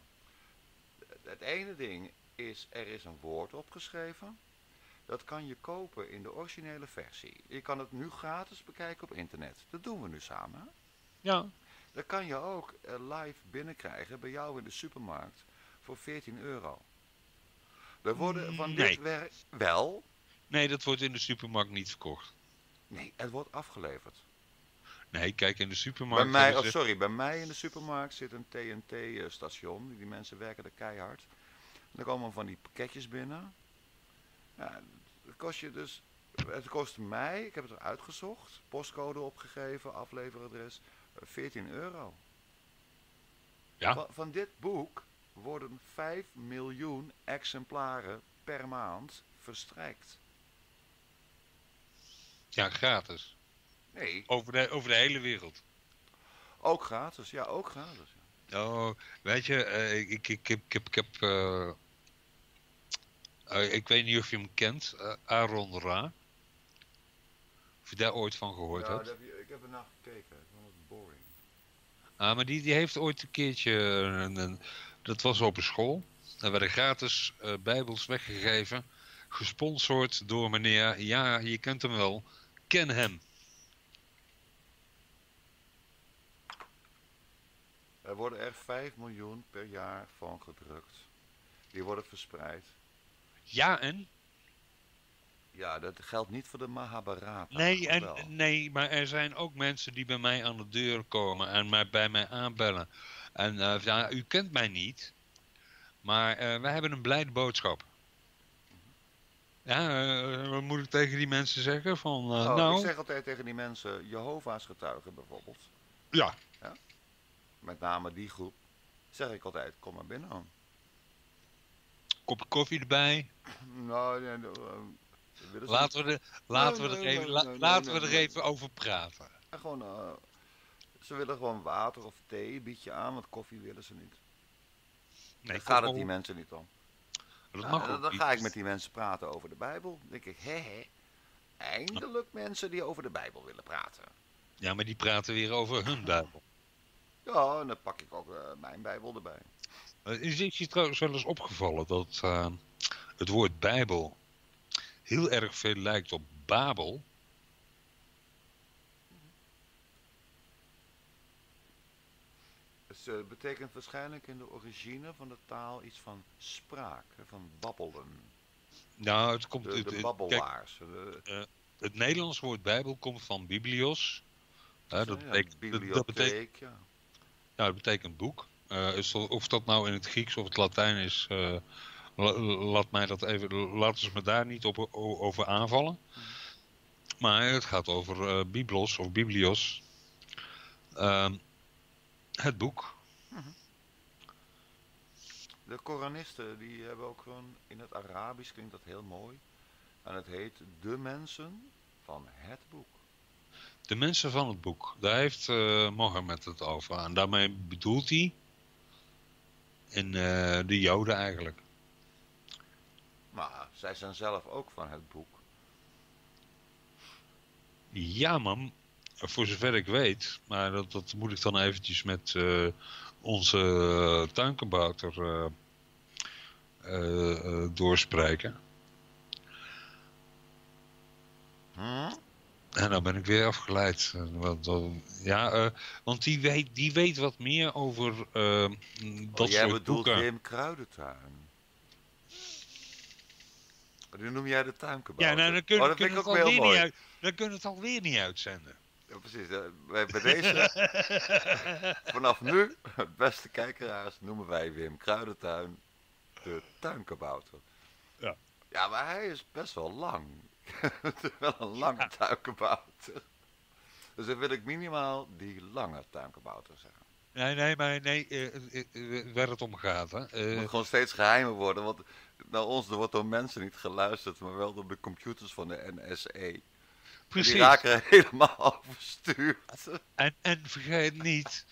Het ene ding is, er is een woord opgeschreven. Dat kan je kopen in de originele versie. Je kan het nu gratis bekijken op internet. Dat doen we nu samen. Ja. Dat kan je ook eh, live binnenkrijgen bij jou in de supermarkt voor 14 euro. Er worden van dit Nee. werk wel. Nee, dat wordt in de supermarkt niet verkocht. Nee, het wordt afgeleverd. Nee, kijk, in de supermarkt... Bij mij, oh sorry, bij mij in de supermarkt zit een TNT-station. Die mensen werken er keihard. Dan komen van die pakketjes binnen. Ja, het kost je dus. Het kost mij, ik heb het eruit gezocht, postcode opgegeven, afleveradres, eh, 14 euro. Ja. Van, van dit boek worden 5 miljoen exemplaren per maand verstrijkt. Ja, gratis. Nee, Over de, over de hele wereld. ook gratis. Ja, ook gratis. Oh, weet je, eh, ik, ik, ik, heb- ik heb... Ik, heb eh, eh, ik weet niet of je hem kent, Aaron Ra. Of je daar ooit van gehoord Ja, hebt. je- ik heb er naar gekeken. Ik vond het boring. Ah, maar die, die heeft ooit een keertje, een, een- dat was op een school. Daar werden gratis eh, bijbels weggegeven. Gesponsord door meneer, ja, je kent hem wel, ken hem. Er worden er 5 miljoen per jaar van gedrukt. Die worden verspreid. Ja en? Ja, dat geldt niet voor de Mahabharata. Nee, en, nee, maar er zijn ook mensen die bij mij aan de deur komen en mij, bij mij aanbellen. En eh, ja, u kent mij niet, maar eh, wij hebben een blijde boodschap. Ja, eh, wat moet ik tegen die mensen zeggen? Van, Oh, nou, Ik zeg altijd tegen die mensen, Jehovah's getuigen bijvoorbeeld. ja, Met name die groep. Zeg ik altijd, kom maar binnen. kopje koffie erbij. Nou, nee, nee, willen ze Laten we er, laten we Nee, er, nee, even, nee, la- nee, laten nee, we er nee. even over praten. niet. Gewoon, ze willen gewoon water of thee, bied je aan, want koffie willen ze niet. Nee, Daar gaat het die mensen niet om. Dat Nou, mag dan dan ga ik met die mensen praten over de Bijbel. Dan denk ik, hé hé, eindelijk mensen die over de Bijbel willen praten. Ja, maar die praten weer over hun Bijbel. Ja, en dan pak ik ook eh, mijn Bijbel erbij. Eh, Is je trouwens wel eens opgevallen dat eh, het woord Bijbel heel erg veel lijkt op Babel? Eh, betekent waarschijnlijk in de origine van de taal iets van spraak, van babbelen. Nou, het komt... De, de babbelaars. De, Het Nederlands woord Bijbel komt van biblios. Dat, ja, betekent, dat bibliotheek, betekent, ja. ja, dat betekent boek. Eh, is dat- of dat nou in het Grieks of het Latijn is, eh, la- laat mij dat even, laten ze me daar niet op, over aanvallen. Maar het gaat over eh, biblos of biblios. Ehm, het boek. De Koranisten die hebben ook gewoon in het Arabisch klinkt dat heel mooi. En het heet De Mensen van het Boek. De mensen van het boek, daar heeft uh, Mohammed het over. En daarmee bedoelt hij in uh, de Joden eigenlijk. Maar zij zijn zelf ook van het boek. Ja, man. Voor zover ik weet. Maar dat, dat moet ik dan eventjes met uh, onze tuinkebouter doorspreken. Hm? En dan ben ik weer afgeleid. Want, ja, uh, want die weet, die weet wat meer over uh, dat oh, jij soort bedoelt boeken. Wim Kruidentuin. Nu noem jij de tuinkebouter. Ja, nou, dan oh, dat kun ik het alweer niet uit, dan het alweer niet uitzenden. Ja, precies. Uh, bij, bij deze, vanaf nu, het beste kijkeraars, noemen wij Wim Kruidentuin de tuinkebouter. Ja. Ja, maar hij is best wel lang. wel een lange ja. Dus dan wil ik minimaal die lange tuinkebouter zeggen. Nee, nee, maar nee, uh, uh, waar het om gaat. Hè? Het moet gewoon steeds geheimer worden, want naar ons er wordt door mensen niet geluisterd, maar wel door de computers van de NSE. Precies. Die raken helemaal overstuurd. En, en vergeet niet,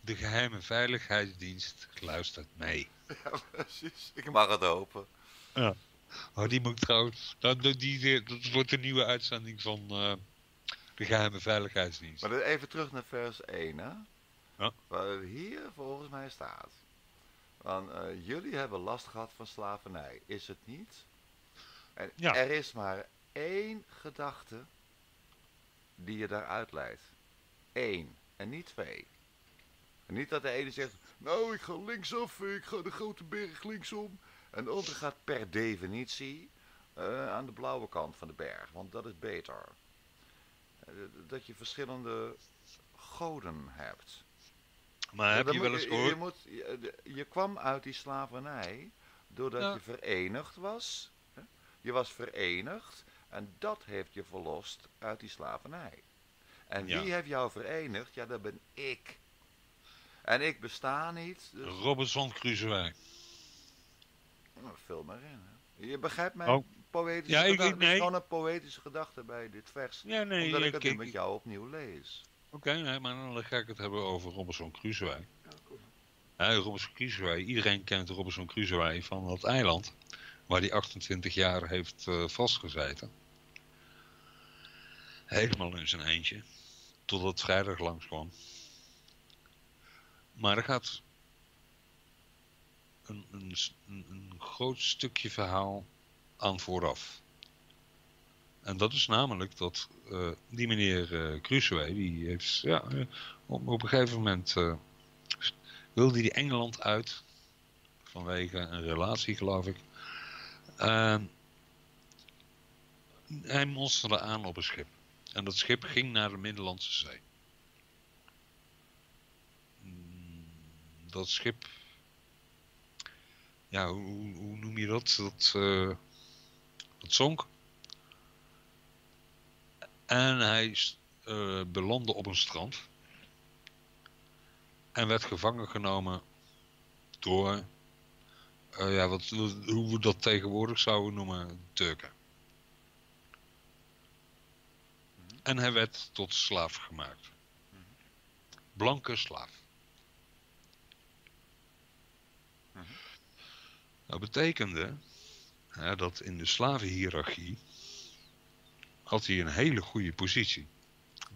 de geheime veiligheidsdienst luistert mee. Ja, precies. Ik mag het hopen. Ja. Oh, die moet trouwens. Dat, die, die, dat wordt de nieuwe uitzending van uh, de geheime veiligheidsdienst. Maar even terug naar vers 1, hè? Ja. Waar hier volgens mij staat. Want uh, jullie hebben last gehad van slavernij, is het niet? En ja. er is maar één gedachte die je daaruit leidt. Eén en niet twee. En niet dat de ene zegt, nou ik ga linksaf, ik ga de grote berg linksom. En de andere gaat per definitie uh, aan de blauwe kant van de berg, want dat is beter. Uh, dat je verschillende goden hebt. Maar heb je wel eens gehoord? Je, moet, je, je, kwam uit die slavernij doordat ja. je verenigd was. Hè? Je was verenigd en dat heeft je verlost uit die slavernij. En wie ja. heeft jou verenigd? Ja, dat ben ik. En ik besta niet. Dus... Robinson Crusoe. Nou, vul maar in. Hè. Je begrijpt mijn oh. poëtische ja, gedachte. Ik, nee. Is gewoon een poëtische gedachte bij dit vers. Ja, nee, omdat ik, ik het ik, met jou opnieuw lees. Oké, okay, nee, maar dan ga ik het hebben over Robinson Crusoe. Ja, Robinson Crusoe. Iedereen kent Robinson Crusoe van dat eiland. Waar hij 28 jaar heeft uh, vastgezeten. Helemaal in zijn eentje. Totdat vrijdag langskwam. Maar er gaat een, een, een, groot stukje verhaal aan vooraf. En dat is namelijk dat uh, die meneer uh, Crusoe, die heeft, ja, uh, op, op, een gegeven moment wilde hij Engeland uit. Vanwege een relatie, geloof ik. hij monsterde aan op een schip. En dat schip ging naar de Middellandse Zee. Dat schip ja, hoe, hoe, noem je dat? Dat, uh, dat zonk. En hij uh, belandde op een strand. En werd gevangen genomen door, uh, ja, wat, hoe we dat tegenwoordig zouden noemen, Turken. En hij werd tot slaaf gemaakt. Blanke slaaf. Dat betekende hè, dat in de slavenhiërarchie had hij een hele goede positie.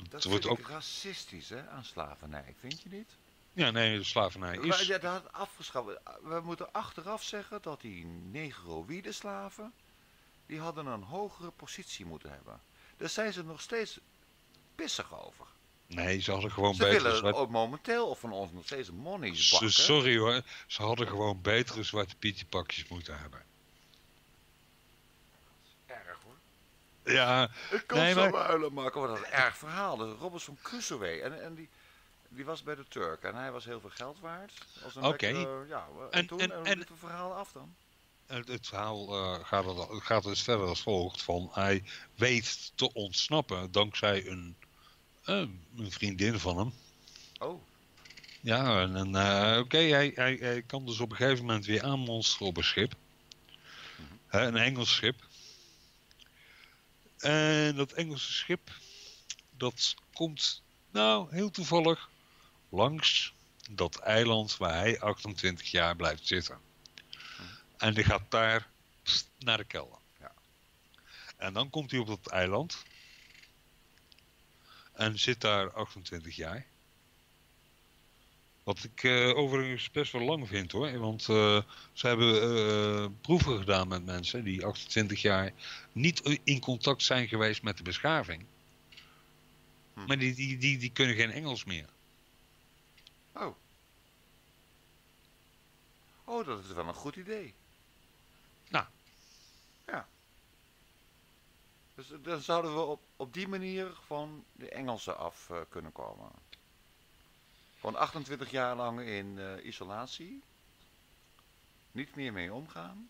Dat wordt ook racistisch hè, aan slavernij, vind je niet? Ja, nee, de slavernij is... Ja, dat had afgeschaft. We moeten achteraf zeggen dat die negroïde slaven, die hadden een hogere positie moeten hebben. Daar zijn ze nog steeds pissig over. Nee, ze hadden gewoon ze betere willen zwarte... ook momenteel of van ons nog steeds monies bakken. Sorry hoor, ze hadden gewoon betere zwarte pietjepakjes moeten hebben. Erg hoor. Ja, Ik kan nee, zo maar... huilen maken, wat een erg verhaal. De Robinson Crusoe. En, en die, die was bij de Turken en hij was heel veel geld waard. Oké. Okay. ja, en, En- toen, en- en, het verhaal af dan? Het, het verhaal eh, gaat, er, gaat dus verder als volgt. Van hij weet te ontsnappen dankzij een, eh, een vriendin van hem. Oh, Ja, en, en, eh, oké, hij, hij, hij kan dus op een gegeven moment weer aanmonsteren op een schip. Een Engels schip. En dat Engelse schip, dat komt, nou, heel toevallig langs dat eiland waar hij 28 jaar blijft zitten. En die gaat daar naar de kelder. Ja. En dan komt hij op dat eiland. En zit daar 28 jaar. Wat ik eh, overigens best wel lang vind hoor. Want eh, ze hebben eh, proeven gedaan met mensen die 28 jaar niet in contact zijn geweest met de beschaving. Hm. Maar die, die, die, die kunnen geen Engels meer. Oh. Oh, dat is wel een goed idee. Nou. Ja. Dus dan zouden we op, op die manier van de Engelsen af eh, kunnen komen. Gewoon 28 jaar lang in eh, isolatie. Niet meer mee omgaan.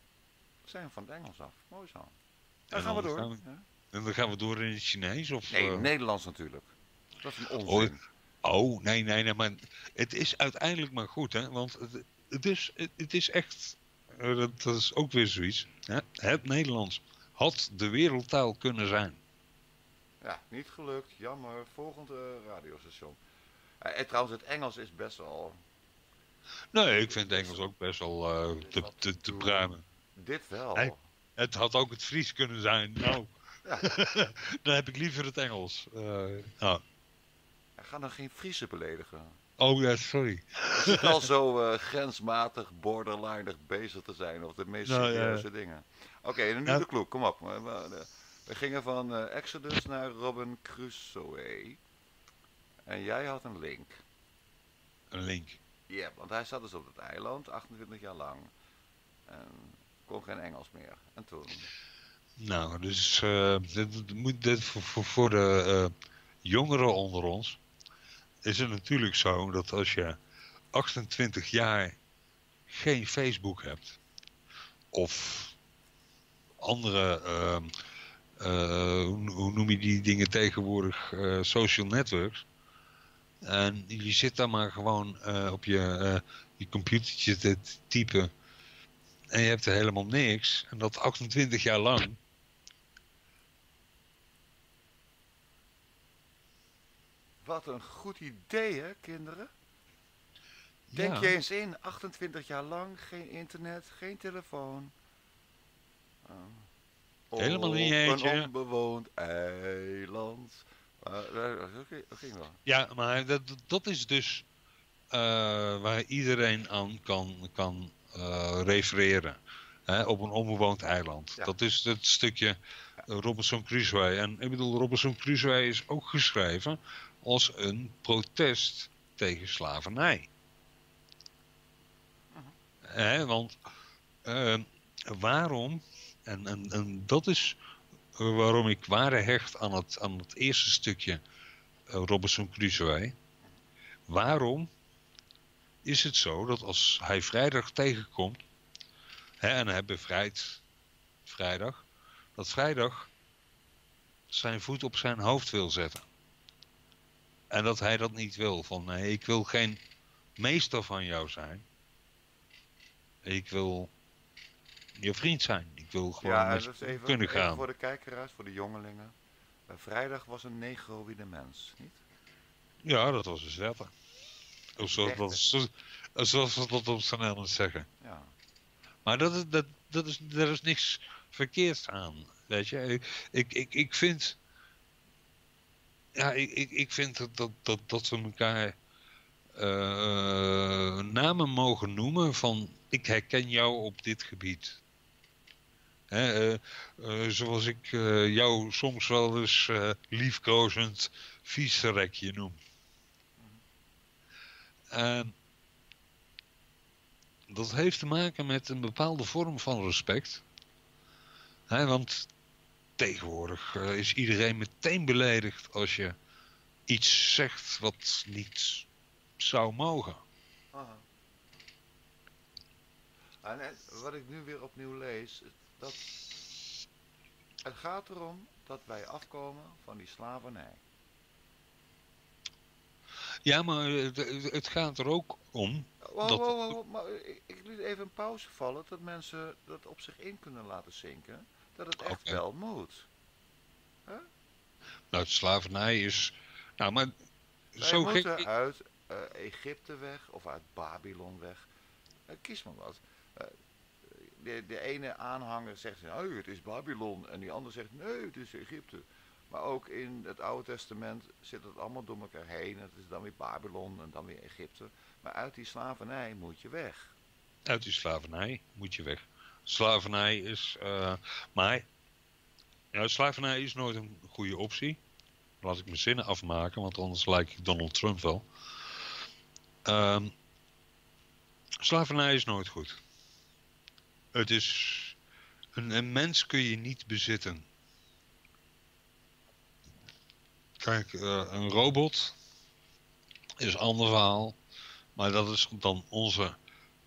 Zijn we van het Engels af. Mooi zo. Dan En gaan we door. gaan we- Ja. En dan gaan we door in het Chinees? Of, Nee, eh, Nederlands natuurlijk. Dat is een Oh, onzin. Oh, nee, nee, nee, maar het is uiteindelijk maar goed, hè. Want het, het, is, het, het is echt, dat, dat is ook weer zoiets. Hè? Het Nederlands had de wereldtaal kunnen zijn. Ja, niet gelukt. Jammer. Volgende radiostation. Eh, en trouwens, het Engels is best wel... Nee, ik vind Engels ook best wel eh, te, te, te pruimen. Dit wel. Nee. Het had ook het Fries kunnen zijn. Nou, Ja. dan heb ik liever het Engels. Eh, nou. Ja, Ga dan geen Friese beledigen. Oh ja, sorry. Zit al zo eh, grensmatig, borderlineig bezig te zijn of de meest Nou, ja. serieuze dingen. Oké, en nu Ja. de kloek, kom op. We, we- we gingen van eh, Exodus naar Robin Crusoe. En jij had een link. Een link. Ja, want hij zat dus op het eiland, 28 jaar lang. En kon geen Engels meer. En toen? Nou, dus eh, dit, moet, dit voor, voor, voor de jongeren onder ons is het natuurlijk zo dat als je 28 jaar geen Facebook hebt of andere, ehm, eh, hoe, noem je die dingen tegenwoordig, eh, social networks. En je zit daar maar gewoon eh, op je, je computertje te typen en je hebt er helemaal niks. En dat 28 jaar lang. Wat een goed idee, hè, kinderen? Denk Ja. je eens in, 28 jaar lang, geen internet, geen telefoon. Oh. Helemaal niet eentje. Een onbewoond eiland. Dat ging wel. Ja, maar dat, dat is dus eh, waar iedereen aan kan, kan eh, refereren. Hè, op een onbewoond eiland. Ja. Dat is het stukje Robinson Crusoe. En ik bedoel, Robinson Crusoe is ook geschreven als een protest tegen slavernij. Want eh, waarom, en, en, en dat is eh, waarom ik waarde hecht aan het, aan het eerste stukje eh, Robinson Crusoe. Waarom is het zo dat als hij vrijdag tegenkomt hè, en hij bevrijdt vrijdag, dat vrijdag zijn voet op zijn hoofd wil zetten. En dat hij dat niet wil. Van nee, ik wil geen meester van jou zijn. Ik wil je vriend zijn. Ik wil gewoon Ja, dat is even, kunnen even gaan. voor de kijkeraars, voor de jongelingen. Eh, vrijdag was een negroïde mens, niet? Ja, dat was een zwette. Of zo, Echte. dat, zo- zoals we dat op zijn Nederlands zeggen. Ja. Maar dat is, dat, dat is, er is niks verkeerds aan. Weet je, ik, ik, ik vind. Ja, ik, ik, ik vind dat, dat, dat, dat we elkaar eh, namen mogen noemen van ik herken jou op dit gebied. Hè, eh, zoals ik jou soms wel eens liefkozend viesrekje noem. Dat heeft te maken met een bepaalde vorm van respect. Hè, want tegenwoordig eh, is iedereen meteen beledigd als je iets zegt wat niet zou mogen. Aha. En het- wat ik nu weer opnieuw lees, dat het gaat erom dat wij afkomen van die slavernij. Ja, maar eh, het, het gaat er ook om. Wow, Dat- wow, wow, wow, maar ik, ik liet even een pauze vallen, dat mensen dat op zich in kunnen laten zinken, dat het echt wel moet. Nou, de slavernij is... Nou, maar Wij zo gek... moeten uit eh, Egypte weg of uit Babylon weg. Eh, kies maar wat. Eh, de, de ene aanhanger zegt, oh, het is Babylon. En die andere zegt, nee, het is Egypte. Maar ook in het Oude Testament zit het allemaal door elkaar heen. Het is dan weer Babylon en dan weer Egypte. Maar uit die slavernij moet je weg. Uit die slavernij moet je weg. Slavernij is... eh, maar... Slavernij is nooit een goede optie. Laat ik mijn zinnen afmaken, want anders lijk ik Donald Trump wel. Ehm, slavernij is nooit goed. Het is... Een, een mens kun je niet bezitten. Kijk, eh, een robot is een ander verhaal. Maar dat is dan onze,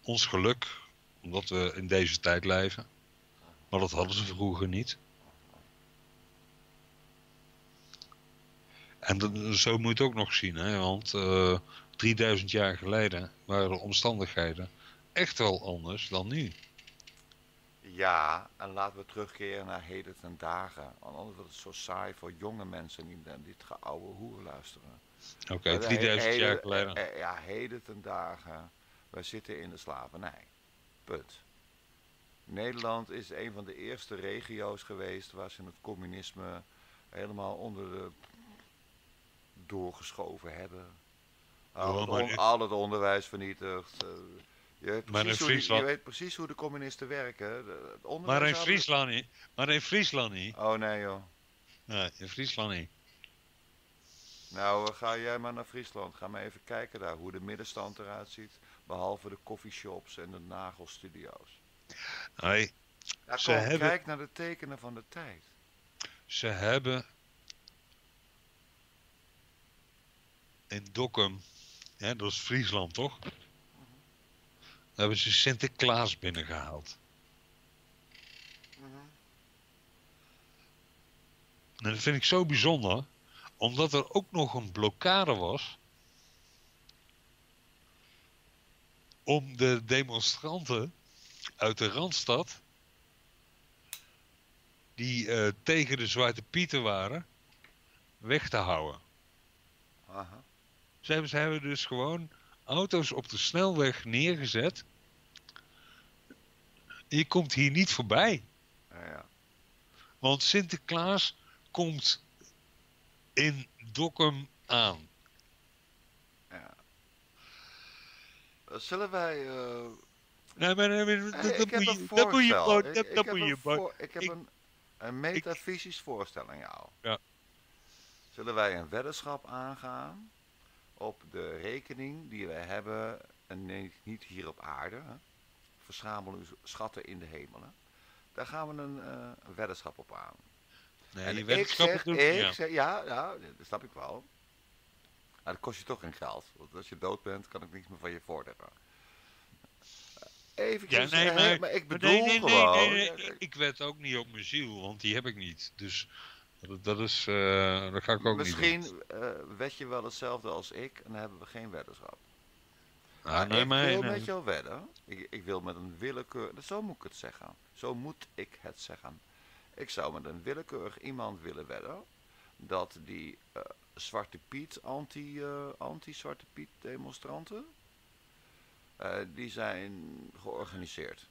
ons geluk, omdat we in deze tijd leven. Maar dat hadden ze vroeger niet. En dat, zo moet je het ook nog zien, hè? want eh 3000 jaar geleden waren de omstandigheden echt wel anders dan nu. Ja, en laten we terugkeren naar heden ten dagen. Anders wordt het zo saai voor jonge mensen die naar dit geouwe hoer luisteren. Oké, Eh, 3000 heden- jaar geleden. eh, Ja, heden ten dagen. Wij zitten in de slavernij. Punt. Nederland is een van de eerste regio's geweest waar ze het communisme helemaal onder de doorgeschoven hebben. Al, het, maar on- nu- al het onderwijs vernietigd. eh, je, weet Maar in precies hoe die- Friesland- je weet precies hoe de communisten werken. Het Maar in Friesland niet. Maar in Friesland niet. Oh nee joh. Nee, in Friesland niet. Nou, eh, ga jij maar naar Friesland. Ga maar even kijken daar hoe de middenstand eruit ziet. Behalve de coffeeshops en de nagelstudio's. Nee, Ze hebben- kijk naar de tekenen van de tijd. ze hebben in Dokkum, hè, dat is Friesland toch? hebben ze Sinterklaas binnengehaald. En dat vind ik zo bijzonder, omdat er ook nog een blokkade was om de demonstranten uit de Randstad, die eh, tegen de Zwarte Pieten waren, weg te houden. Aha. Ze hebben, ze hebben dus gewoon auto's op de snelweg neergezet. Je komt hier niet voorbij. Ja, ja. Want Sinterklaas komt in Dokkum aan. ja. Eh, Zullen wij... eh, Nee, maar, nee, maar eh, dat moet je, dat moet je gewoon, Ik- dat, ik dat heb moet een je voor- Ik heb ik- een, een metafysisch voorstel aan jou. Ja. Zullen wij een weddenschap aangaan op de rekening die wij hebben, en nee, niet hier op aarde, hè? uw schatten in de hemelen. Daar gaan we een eh, weddenschap op aan. Nee, en die ik zeg, doen- ik ja. zeg, ja, ja, dat snap ik wel. Maar dat kost je toch geen geld. Want als je dood bent, kan ik niks meer van je vorderen. Even, Ja, nee, eh, maar, maar ik bedoel nee, nee, nee, gewoon... nee, nee, ik- wed ook niet op mijn ziel, want die heb ik niet. Dus dat, dat is, eh, dat ga ik ook niet doen. Misschien eh wed je wel hetzelfde als ik en dan hebben we geen weddenschap. Ah, Maar nee, ik maar, wil met jou wedden. Ik, ik wil met een willekeur... Zo moet ik het zeggen. Zo moet ik het zeggen. Ik zou met een willekeurig iemand willen wedden... dat die eh, Zwarte Piet, anti, eh, anti-Zwarte Piet demonstranten... eh, die zijn georganiseerd.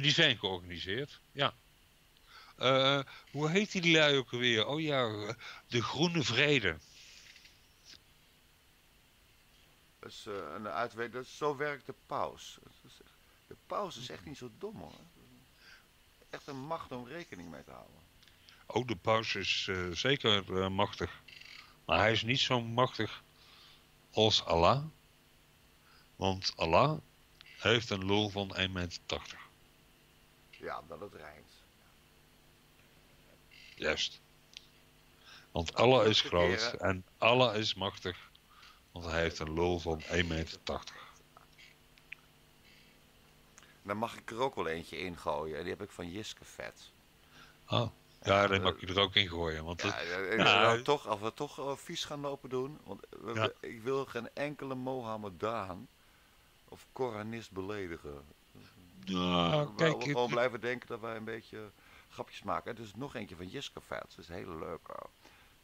Die zijn georganiseerd, ja. Hoe heet die lui ook alweer? Oh ja, de Groene Vrede. Eh, een uitwe- dus zo werkt de paus. Is- De paus is echt niet zo dom hoor. Echt een macht om rekening mee te houden. Oh, de paus is eh, zeker eh, machtig. Maar hij is niet zo machtig als Allah. Want Allah heeft een lul van 1,80 meter. Ja, dat het rijmt. Juist. Want Allah is groot en Allah is machtig. Want hij heeft een lul van 1,80 meter. Dan mag ik er ook wel eentje ingooien. Die heb ik van Jiske Vet. Oh, ja, die mag je er ook in gooien. Want Ja, het- ja, nou, toch, als we toch eh, vies gaan lopen doen. Want we- Ja. we- ik wil geen enkele Mohammedaan of Koranist beledigen. nou, we kijk, we het- gewoon blijven denken dat wij een beetje grapjes maken. En er is nog eentje van Jiske Vet, dat is een hele leuke.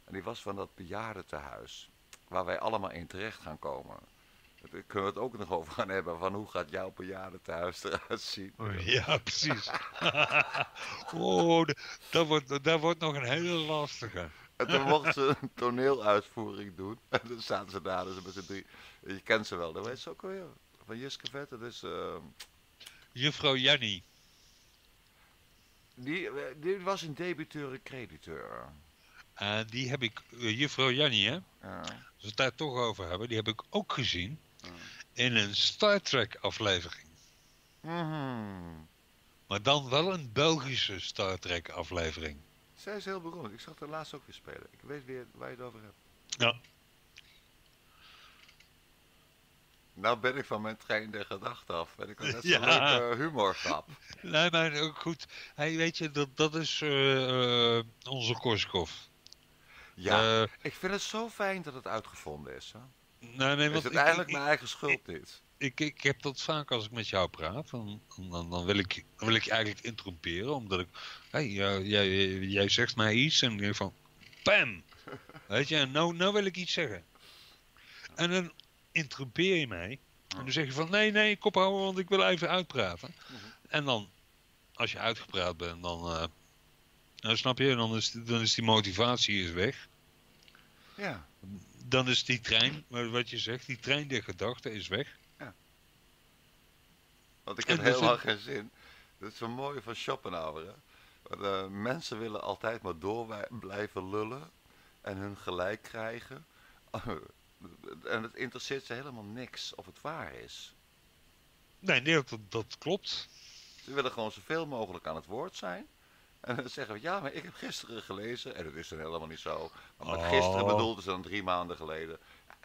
En die was van dat bejaardentehuis, waar wij allemaal in terecht gaan komen. Daar kunnen we het ook nog over gaan hebben, van hoe gaat jouw bejaardentehuis eruit zien? Ja, precies. oh, dat wordt, dat wordt nog een hele lastige. En toen mochten ze een toneeluitvoering doen. En dan zaten ze daar, dus met z'n drie. Je kent ze wel, dat weet ze ook weer. Van Jiske Vet, dat is... eh, Juffrouw Jannie. die, eh, die was een debiteur en crediteur. En die heb ik, eh, juffrouw Jannie, hè? Ja. Als we het daar toch over hebben, die heb ik ook gezien. In een Star Trek aflevering. Mhm. Maar dan wel een Belgische Star Trek aflevering. Zij is heel beroemd. Ik zag haar laatst ook weer spelen. Ik weet weer waar je het over hebt. Ja. Nou ben ik van mijn trein der gedachten af. Ben ik al net zo'n Ja. leuke humorgrap. Nee, maar ook goed. Hey, weet je, dat, dat is eh, eh, onze Korskov. Ja, Eh, ik vind het zo fijn dat het uitgevonden is. Hè? Nee, nee, is het ik, eigenlijk ik, mijn eigen schuld niet? ik, ik heb dat vaak als ik met jou praat. Dan, dan, dan, wil, ik, dan wil ik je eigenlijk interromperen. Omdat ik... Hey, jij, jij, jij zegt mij iets en ik denk van... Bam! Weet je, nou, nou wil ik iets zeggen. En dan interrompeer je mij. En dan zeg je van... Nee, nee, kop houden, want ik wil even uitpraten. Mhm. En dan... Als je uitgepraat bent, dan... eh, nou, snap je? Dan is, dan is die motivatie is weg. Ja, Dan is die trein, wat je zegt, die trein der gedachten is weg. want ik heb helemaal het- geen zin. Dat is zo mooi van Schopenhauer. Hè? Want, eh, mensen willen altijd maar door blijven lullen. En hun gelijk krijgen. en het interesseert ze helemaal niks of het waar is. Nee, nee dat, dat klopt. Ze willen gewoon zoveel mogelijk aan het woord zijn. En dan zeggen we, ja, maar ik heb gisteren gelezen. En dat is dan helemaal niet zo. Maar met Oh. gisteren bedoelden ze dan drie maanden geleden.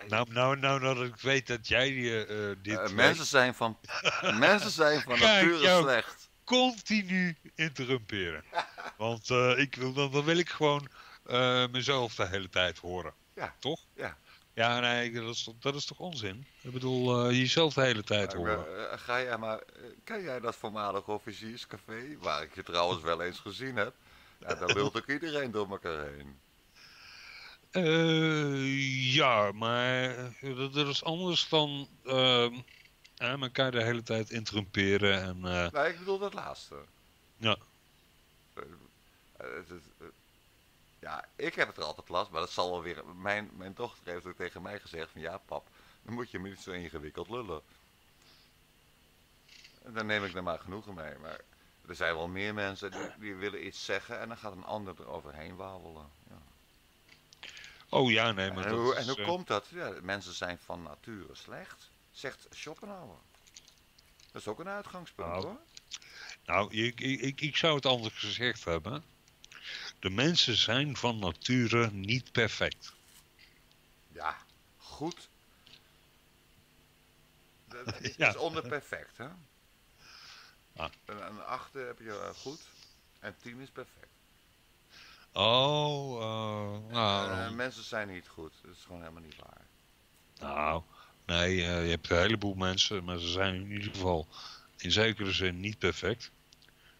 Nou, nou, nou dat ik weet dat jij eh, eh, dit Eh, mensen, zijn van, mensen zijn van nature slecht. continu interrumperen. Want ik wil, dan, dan wil ik gewoon mezelf de hele tijd horen. Ja. Toch? Ja. Ja, nee, dat is, toch- dat is toch onzin? Ik bedoel, eh, jezelf de hele tijd Maar, horen. eh, ga jij maar, eh, ken jij dat voormalig officierscafé? Waar ik je trouwens wel eens gezien heb. Ja, daar lult ook iedereen door elkaar heen. Eh, ja, maar eh, dat, dat is anders dan ehm, eh, elkaar de hele tijd interrumperen. En, eh, Nee, ik bedoel dat laatste. Ja. Eh, eh, het is, eh, ja, ik heb het er altijd last, maar dat zal wel weer... Mijn, mijn dochter heeft ook tegen mij gezegd van... Ja, pap, dan moet je me niet zo ingewikkeld lullen. En daar neem ik er maar genoegen mee. Maar er zijn wel meer mensen die, die willen iets zeggen... en dan gaat een ander er overheen wawelen. Ja. oh ja, nee, maar En dat hoe, is, en hoe eh, komt dat? Ja, mensen zijn van nature slecht, zegt Schopenhauer. Dat is ook een uitgangspunt Nou, hoor. Nou, ik, ik, ik zou het anders gezegd hebben. De mensen zijn van nature niet perfect. Ja, goed. Dat het Ja. is onder perfect, hè? Ah. Een, een achte heb je eh, goed en tien is perfect. Oh, eh, nou, Eh, dan- mensen zijn niet goed, dat is gewoon helemaal niet waar. nou, nee, eh, je hebt een heleboel mensen, maar ze zijn in ieder geval in zekere zin niet perfect.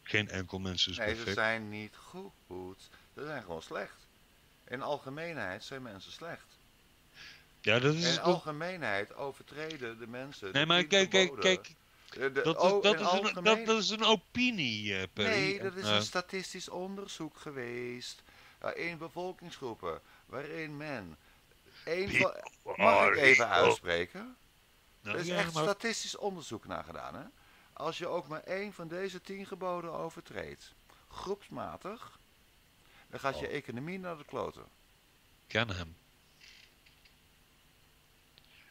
Geen enkel mens is Nee, ze perfect. zijn niet goed. Ze zijn gewoon slecht. In algemeenheid zijn mensen slecht. Ja, dat is... In algemeenheid overtreden de mensen. nee, de maar kijk, kijk, kijk, De- de- dat, oh, is, dat, in is een, algemeen- dat, dat is een opinie, eh, Perry. Nee, dat is een statistisch onderzoek geweest. eh, in bevolkingsgroepen. Waarin men. Een van, mag ik even uitspreken? nou, Er is echt statistisch onderzoek naar gedaan. Hè? Als je ook maar één van deze tien geboden overtreedt, groepsmatig, dan gaat je Oh. economie naar de kloten. ken hem.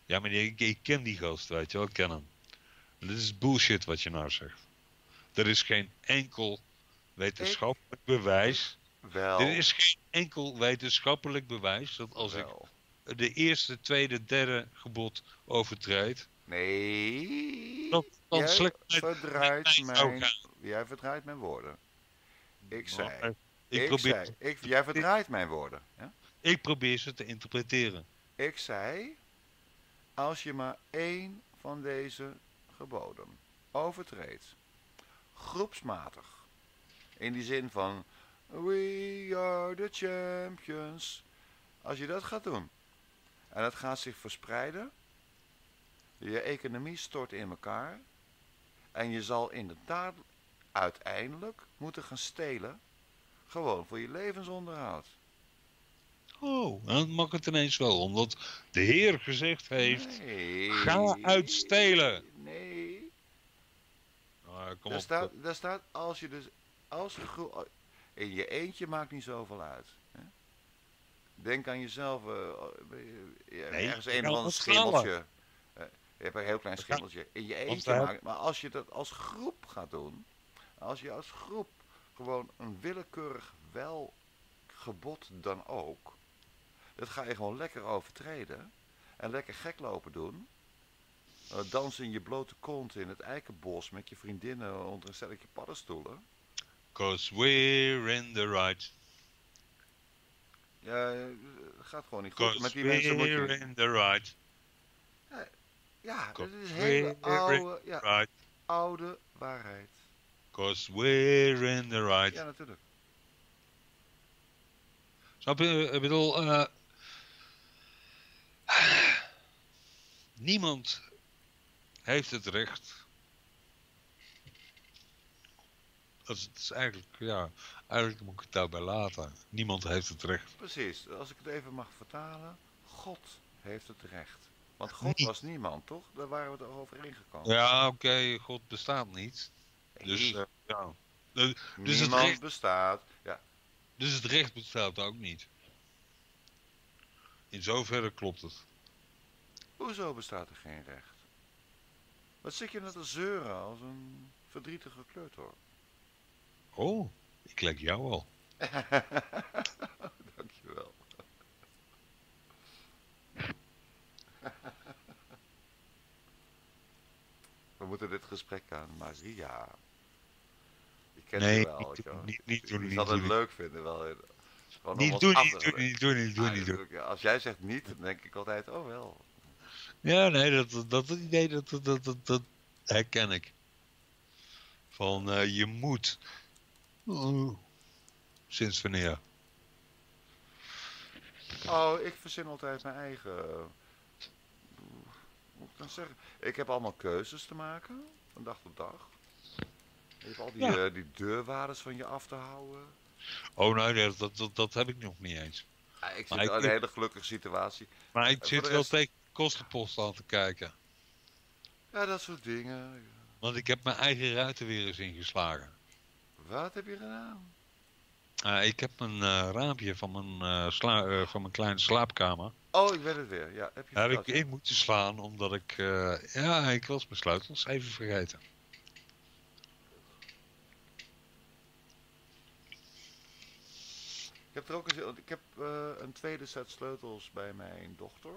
Ja, maar ik, ik ken die gast, weet je wel, ik ken hem. Dit is bullshit wat je nou zegt. Er is geen enkel wetenschappelijk bewijs. Wel. Er is geen enkel wetenschappelijk bewijs dat als wel. ik de eerste, tweede, derde gebod overtreed, Nee. dan, dan met- verdraait mijn, jij verdraait mijn woorden. Ik zei. Ik, Ik, probeer, zei. Ik, jij verdraait mijn woorden. Ja? ik probeer ze te interpreteren. Ik zei, als je maar één van deze geboden overtreedt, groepsmatig, In die zin van, we are the champions. Als je dat gaat doen, en het gaat zich verspreiden, je economie stort in elkaar, en je zal inderdaad uiteindelijk moeten gaan stelen, gewoon voor je levensonderhoud. Oh, dan mag het ineens wel, omdat de Heer gezegd heeft, Nee. ga uitstelen. Nee. Nou, kom Daar op. staat, daar staat, als je dus, als je in je eentje maakt niet zoveel uit. Hè? Denk aan jezelf, eh, Nee, ergens een of ander schimmeltje. Je hebt een heel klein schimmeltje. In je eentje maakt, maar als je dat als groep gaat doen, als je als groep gewoon een willekeurig wel gebod dan ook, dat ga je gewoon lekker overtreden en lekker gek lopen doen. Eh, dansen in je blote kont in het eikenbos met je vriendinnen onder een stelletje paddenstoelen. Cause we're in the right. Ja, eh, gaat gewoon niet goed. Cause Met die mensen moet we're je... in the right. Ja, het is hele oude, ja, Right. oude waarheid. Cause we're in the right. Ja, natuurlijk. Snap je? Ik bedoel, eh, niemand heeft het recht. Dat is, het is eigenlijk, ja, eigenlijk moet ik het daarbij laten. Niemand heeft het recht. Precies. Als ik het even mag vertalen. God heeft het recht. Want God was niemand, toch? Daar waren we het overeengekomen. Ja, oké, God bestaat niet. Dus, eh, ja. Dus het niemand recht- bestaat. Ja, dus het recht bestaat ook niet. In zoverre klopt het. hoezo bestaat er geen recht? Wat zit je net te zeuren als een verdrietige kleuter? Oh, ik lijk jou al. Dankjewel. We moeten dit gesprek aan Maria. Je kent Nee, wel. niet wel. niet- niet doen, niet zal het leuk vinden wel. Niet doen, niet doen, niet doen, niet doen, niet doen. Als jij zegt niet, dan denk ik altijd, oh wel. Ja, nee, dat, dat idee, dat, dat, dat, dat, dat herken ik. Van, eh, je moet. Oeh. Sinds wanneer? Oh, ik verzin altijd mijn eigen. Moet ik dan zeggen? Ik heb allemaal keuzes te maken, van dag tot dag. Je hebt al die, Ja. eh, die deurwaarders van je af te houden. Oh, nee, dat, dat, dat, dat heb ik nog niet eens. Ja, ik zit in een hele gelukkige situatie. Maar ik zit wel tegen kostenpost aan te kijken. Ja, dat soort dingen. Want ik heb mijn eigen ruiten weer eens ingeslagen. Wat heb je gedaan? Eh, ik heb mijn eh, raampje van mijn, eh, sla- eh, van mijn kleine slaapkamer. Oh, ik weet het weer. Ja, heb je Heb ik in moeten slaan omdat ik. eh, ja, ik was mijn sleutels even vergeten. Ik heb er ook eens, want ik heb eh, een tweede set sleutels bij mijn dochter.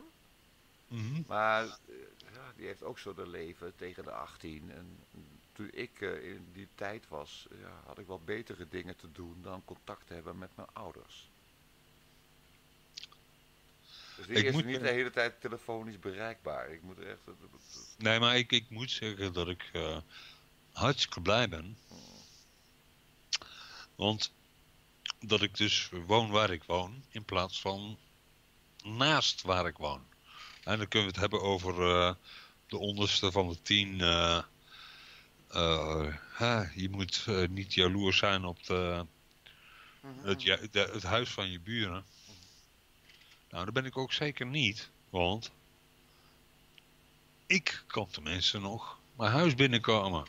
Mhm. Maar eh, ja, die heeft ook zo de leven tegen de 18. En toen ik in die tijd was, ja, had ik wel betere dingen te doen dan contact te hebben met mijn ouders. Dus die Ik is moet- niet de hele tijd telefonisch bereikbaar. Ik moet echt... Nee, maar ik, ik moet zeggen dat ik eh, hartstikke blij ben. Want dat ik dus woon waar ik woon, in plaats van naast waar ik woon. En dan kunnen we het hebben over eh, de onderste van de tien. eh, je moet niet jaloers zijn op de, het, ju- de- het huis van je buren. Nou, dat ben ik ook zeker niet, want ik kan tenminste nog mijn huis binnenkomen.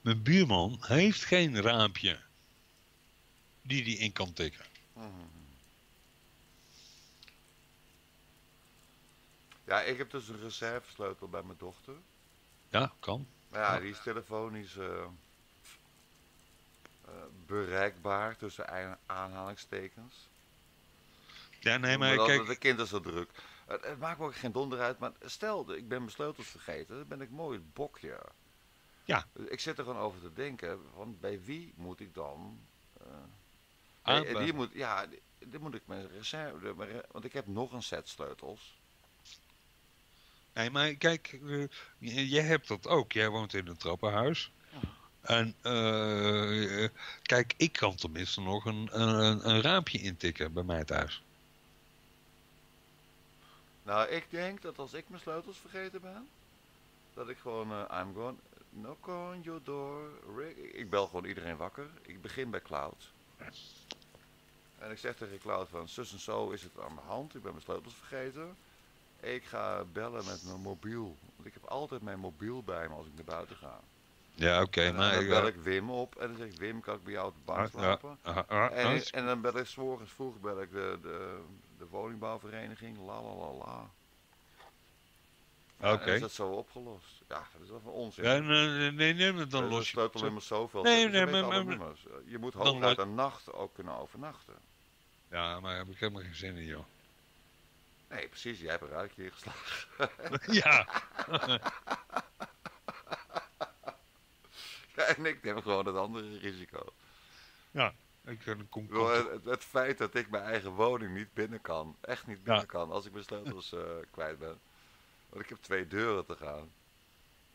Mijn buurman heeft geen raampje die hij in kan tikken. Ja, ik heb dus een reservesleutel bij mijn dochter. Ja, kan. Maar ja, die is telefonisch eh, bereikbaar tussen aanhalingstekens. Ja, nee, maar Omdat kijk, de kind is zo druk. Het, het maakt me ook geen donder uit, maar stel, ik ben mijn sleutels vergeten, dan ben ik mooi het bokje. Ja. Ik zit er gewoon over te denken, van bij wie moet ik dan... eh, die moet, ja, die, die moet ik mijn reserve... Want ik heb nog een set sleutels. nee, maar kijk, eh, jij hebt dat ook. Jij woont in een trappenhuis. En eh, kijk, ik kan tenminste nog een, een, een raampje intikken bij mij thuis. Nou, ik denk dat als ik mijn sleutels vergeten ben, dat ik gewoon, eh, I'm going, knock on your door. Ik bel gewoon iedereen wakker. Ik begin bij Cloud. En ik zeg tegen Cloud van, zus en zo is het aan de hand, ik ben mijn sleutels vergeten. Ik ga bellen met mijn mobiel. Want ik heb altijd mijn mobiel bij me als ik naar buiten ga. Ja, oké, maar... dan bel eh, ik Wim op en dan zeg ik, Wim, kan ik bij jou op de bank ah, slapen? ah, ah, En, ah, en dan bel ik 's morgens vroeg bel ik de, de, de woningbouwvereniging, la la la la. Ja, Oké. En is dat zo opgelost? Ja, dat is wel van onzin. Ja, nee, nee, nee, maar dan los je... sleutelnummers zoveel. Nee, nee, maar- Je moet hooguit een nacht ook kunnen overnachten. Ja, maar daar heb ik helemaal geen zin in, joh. Nee, precies. Jij hebt een ruitje hier geslagen. Ja, en ik neem gewoon het andere risico. ik eh, kom... Ik bedoel, Het, het feit dat ik mijn eigen woning niet binnen kan, echt niet binnen kan, als ik mijn sleutels eh, kwijt ben. Want ik heb twee deuren te gaan.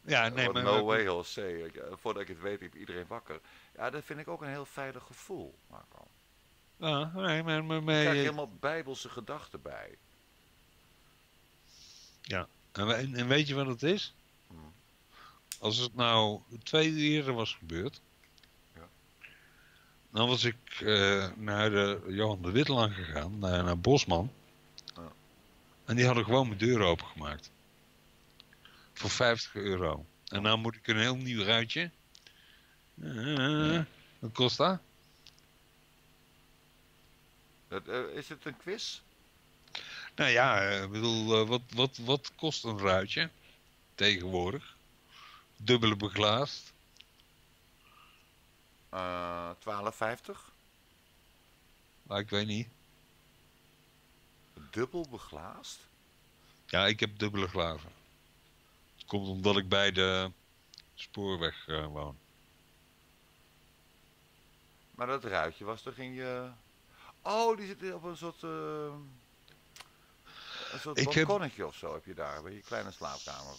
Ja, nee, Gewoon maar... no way, Jose. Je, Voordat ik het weet, heb iedereen wakker. Ja, dat vind ik ook een heel veilig gevoel, Marco. Ja, nee, maar... maar, Ik maar krijg eh, helemaal bijbelse gedachten bij. en, we- en weet je wat het is? Hmm. Als het nou twee eerder was gebeurd... Ja. Dan was ik eh, naar de Johan de Wittelang gegaan, naar, naar Bosman. Ja. En die hadden gewoon mijn deur opengemaakt. Voor 50 euro. En nou moet ik een heel nieuw ruitje. Eh, Wat kost dat? Dat, eh, is het een quiz? Nou ja, ik bedoel, wat, wat, wat kost een ruitje tegenwoordig? Dubbele beglaasd. Eh 12,50? Maar ik weet niet. Dubbel beglaasd? Ja, ik heb dubbele glazen. Het komt omdat ik bij de spoorweg eh, woon. Maar dat ruitje was, daar ging je... Oh, die zit op een soort... eh, een soort Ik heb- balkonnetje of zo heb je daar, bij je kleine slaapkamer.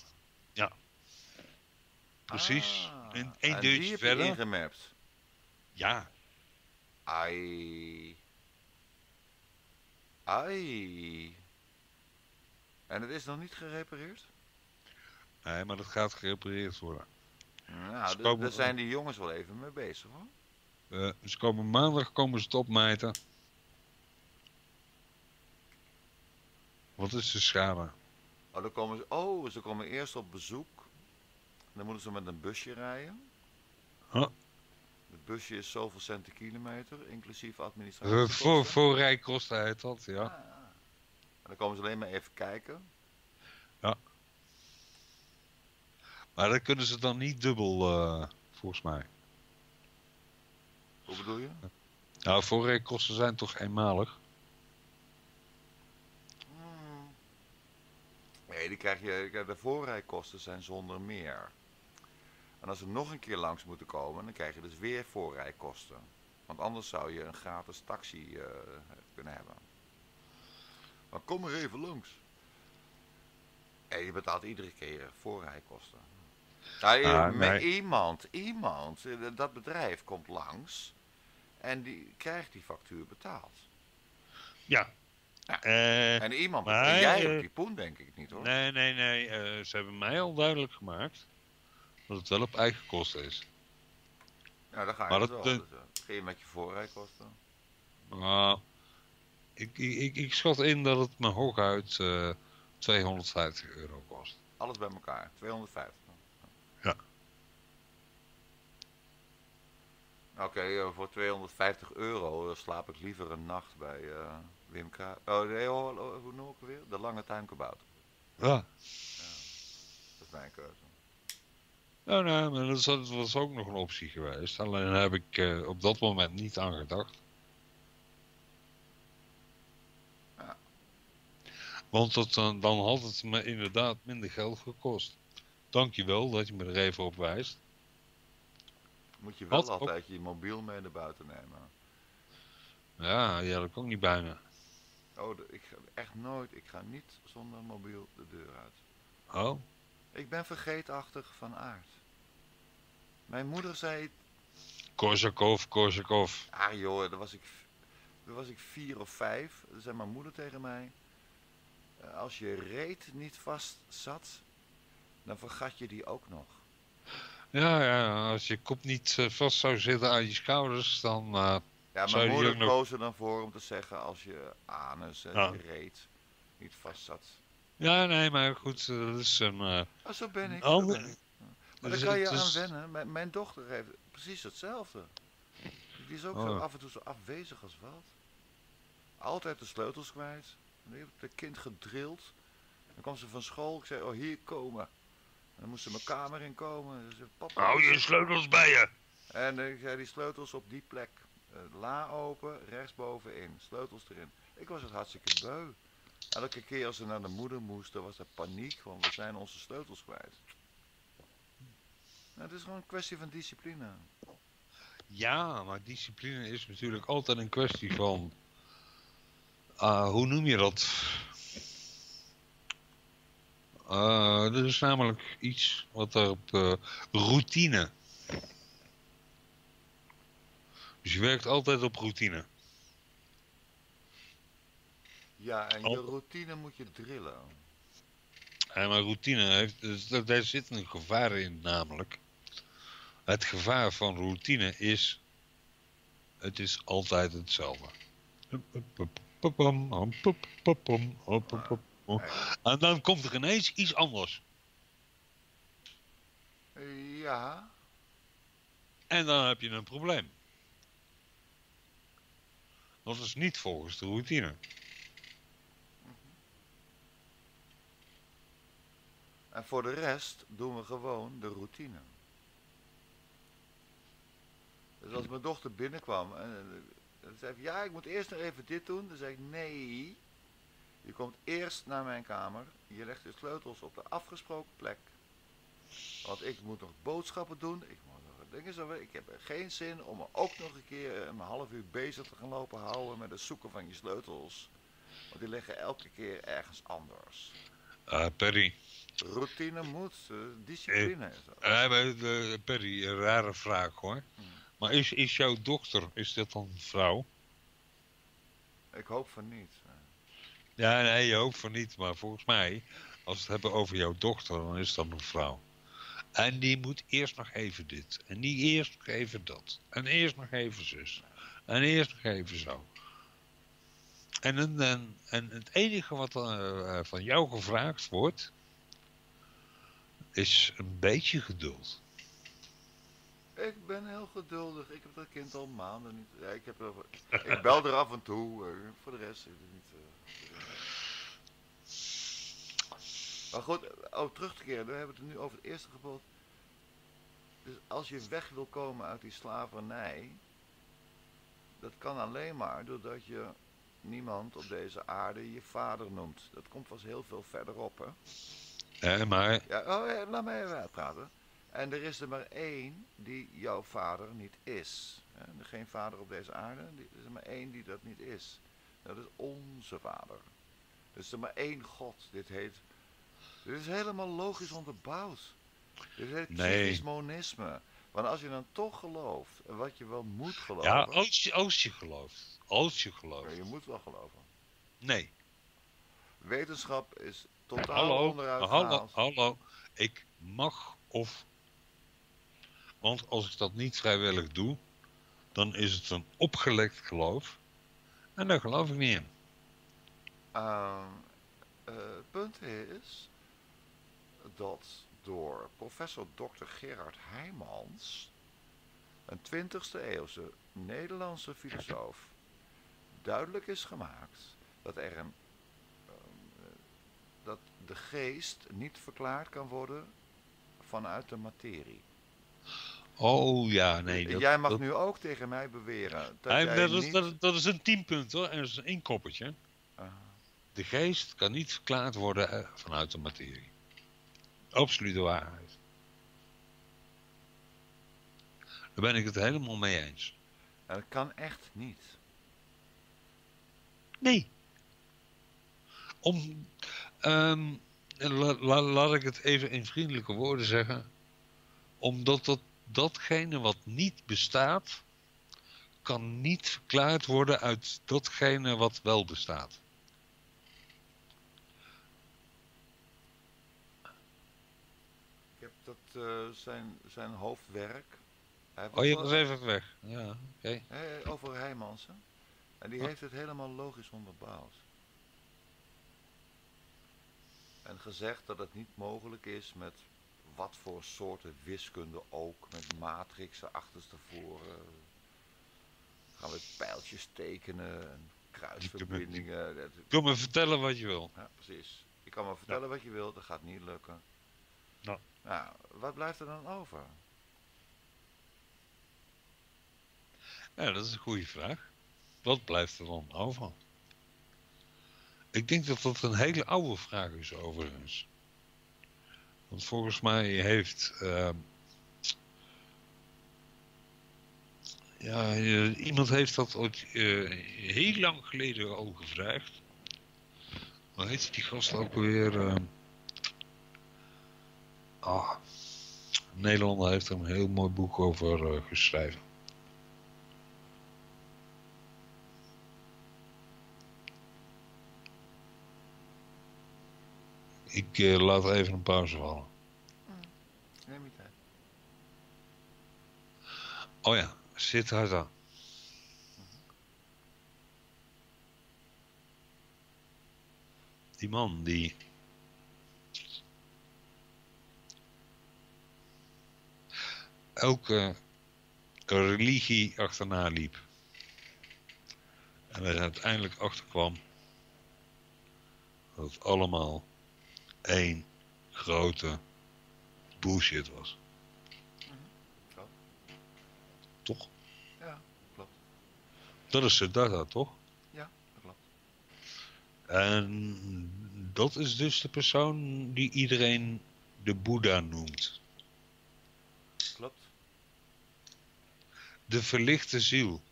Precies. Ah, En één en deurtje die heb verder. je ingemapt. Ja, Ai. Ai. En het is nog niet gerepareerd? nee, maar dat gaat gerepareerd worden. Nou, komen- daar zijn die jongens wel even mee bezig hoor. Eh, ze komen maandag komen ze het opmijten. Wat is de schade? Oh, dan komen ze, oh, ze komen eerst op bezoek. Dan moeten ze met een busje rijden. Huh? Het busje is zoveel cent per kilometer, inclusief administratie. Uh, voor, voor rijkosten heet dat, ja. Ah. En dan komen ze alleen maar even kijken. Maar dat kunnen ze dan niet dubbel, eh, volgens mij. Hoe bedoel je? Nou, voorrijkosten zijn toch eenmalig? Hmm. Nee, die krijg je, de voorrijkosten zijn zonder meer. En als ze nog een keer langs moeten komen, dan krijg je dus weer voorrijkosten. Want anders zou je een gratis taxi eh, kunnen hebben. Maar kom maar even langs. En je betaalt iedere keer voorrijkosten. Ah, met nee. iemand, iemand, eh, dat bedrijf komt langs en die krijgt die factuur betaald. Ja. Ja. Eh, En iemand, maar, en jij eh, hebt die poen denk ik niet hoor. nee, nee, nee. eh, ze hebben mij al duidelijk gemaakt dat het wel op eigen kosten is. Ja, dan ga je Maar dat, wel. eh, Dus, eh, ga je met je voorrijkosten. Nou, ik, ik, ik, schat in dat het me hooguit eh 250 euro kost. Alles bij elkaar. 250. Ja. Oké, eh, voor 250 euro eh, slaap ik liever een nacht bij eh, Wim. Oh nee, hoe noem ik het weer? De lange tuinkabouter. Ja. Dat is mijn keuze. Nou, nee, maar dat, dat was ook nog een optie geweest. Alleen heb ik eh, op dat moment niet aan gedacht. Ja. Want dat, dan, dan had het me inderdaad minder geld gekost. Dankjewel dat je me er even op wijst. Moet je wel Wat? altijd je mobiel mee naar buiten nemen. Ja, die had ik ook niet bij me. Oh, ik ga echt nooit. Ik ga niet zonder mobiel de deur uit. Oh, Ik ben vergeetachtig van aard. Mijn moeder zei, Korsakov, Korsakov. ah joh, dan was ik, dan was ik vier of vijf. Dan zei mijn moeder tegen mij, eh, als je reet niet vast zat, dan vergat je die ook nog. Ja, ja, als je kop niet eh, vast zou zitten aan je schouders, dan... eh, Ja, Zou mijn moeder nog- koos er dan voor om te zeggen als je anus en Ja. je reet niet vast zat. Ja, nee, maar goed, dat is een... eh, Ah, zo ben ik. een zo ander- ben ik. Maar dus daar kan je aan wennen. Mijn, mijn dochter heeft precies hetzelfde. Die is ook Oh. zo af en toe zo afwezig als wat. Altijd de sleutels kwijt. En die heeft het kind gedrild. Dan kwam ze van school. Ik zei, oh hier komen. En dan moest ze mijn kamer in komen. Ze zei, papa. Hou je het?" sleutels bij je! En ik zei, die sleutels op die plek. Eh, la open, rechtsbovenin. Sleutels erin. Ik was het hartstikke beu. Elke keer als ze naar de moeder moesten, was er paniek. Want we zijn onze sleutels kwijt. Nou, het is gewoon een kwestie van discipline. Ja, maar discipline is natuurlijk altijd een kwestie van... ah, hoe noem je dat? Eh, dat is namelijk iets wat er op routine. Dus je werkt altijd op routine. Ja, en je routine moet je drillen. En maar routine heeft, dus daar zit een gevaar in namelijk. Het gevaar van routine is, het is altijd hetzelfde. En dan komt er ineens iets anders. Ja, En dan heb je een probleem. Dat is niet volgens de routine. en voor de rest doen we gewoon de routine. Dus als mijn dochter binnenkwam en eh, zei ja, ik moet eerst nog even dit doen. Dan zei ik, nee, je komt eerst naar mijn kamer. Je legt de sleutels op de afgesproken plek. Want ik moet nog boodschappen doen. Ik moet nog dingen zo. Ik heb er geen zin om me ook nog een keer een half uur bezig te gaan lopen houden met het zoeken van je sleutels. Want die liggen elke keer ergens anders. Eh, Perry, Routine moet, eh, discipline eh, maar, eh, Perry, een rare vraag hoor. Maar is, is jouw dochter, is dat dan een vrouw? Ik hoop van niet. Ja, nee, je hoopt van niet. Maar volgens mij, als we het hebben over jouw dochter, dan is dat een vrouw. En die moet eerst nog even dit. En die eerst nog even dat. En eerst nog even zus. En eerst nog even zo. En, en, en, en het enige wat eh, van jou gevraagd wordt, is een beetje geduld. Ik ben heel geduldig. Ik heb dat kind al maanden niet. Ja, ik, heb er, ik bel er af en toe. eh, voor de rest is het niet. eh, Maar goed, oh, terug te keren. We hebben het nu over het eerste gebod. Dus als je weg wil komen uit die slavernij. Dat kan alleen maar doordat je niemand op deze aarde je vader noemt. Dat komt pas heel veel verderop, hè? Eh, maar Ja, oh, ja, laat mij even uitpraten. En er is er maar één die jouw vader niet is. Er geen vader op deze aarde. Er is er maar één die dat niet is. Dat is onze vader. Er is er maar één God. Dit heet... Dit is helemaal logisch onderbouwd. Dit heet Nee. monisme. Want als je dan toch gelooft, en wat je wel moet geloven... ja, als je, als je gelooft. Als je Ja, gelooft. je moet wel geloven. Nee. Wetenschap is totaal Hallo, onderuit hallo, hallo. Ik mag of... Want als ik dat niet vrijwillig doe, dan is het een opgelekt geloof. En daar geloof ik niet in. Ehm, eh, het punt is dat door professor Dr. Gerard Heijmans, een 20e eeuwse Nederlandse filosoof, duidelijk is gemaakt dat er een ehm, eh, dat de geest niet verklaard kan worden vanuit de materie. Oh ja, nee. Dat, jij mag dat, nu ook tegen mij beweren dat Hij- dat, niet... dat, dat is een tienpunt hoor. En dat is een inkoppertje. Ah, De geest kan niet verklaard worden eh, vanuit de materie. Absolute waarheid. Daar ben ik het helemaal mee eens. en dat kan echt niet. Nee. Om, ehm, la- la- laat ik het even in vriendelijke woorden zeggen. Omdat dat datgene wat niet bestaat, kan niet verklaard worden uit datgene wat wel bestaat. Ik heb dat eh, zijn, zijn hoofdwerk. Hij Oh, je was- even weg. Ja, oké. Eh, over Heijmansen. En die Oh. heeft het helemaal logisch onderbouwd. En gezegd dat het niet mogelijk is met wat voor soorten wiskunde ook, met matrixen achterstevoren. Gaan we pijltjes tekenen en kruisverbindingen. Kom me vertellen wat je wil. Ja, precies. Je kan me vertellen wat je wilt, dat gaat niet lukken. Nou. Nou, wat blijft er dan over? Ja, dat is een goede vraag. Wat blijft er dan over? Ik denk dat dat een hele oude vraag is overigens. Want volgens mij heeft ehm, ja, eh, iemand heeft dat ooit eh, heel lang geleden al gevraagd. Hoe heet die gast ook weer? ehm? ah, Nederlander heeft er een heel mooi boek over eh, geschreven. Ik eh, laat even een pauze vallen. Neem je tijd. Oh ja, Siddhartha. Die man die... elke religie achterna liep. En er uiteindelijk achterkwam dat allemaal één grote bullshit was. Klopt. Toch? Ja, klopt. Dat is Siddhartha, toch? Ja, dat klopt. En dat is dus de persoon die iedereen de Boeddha noemt. Klopt. De verlichte ziel.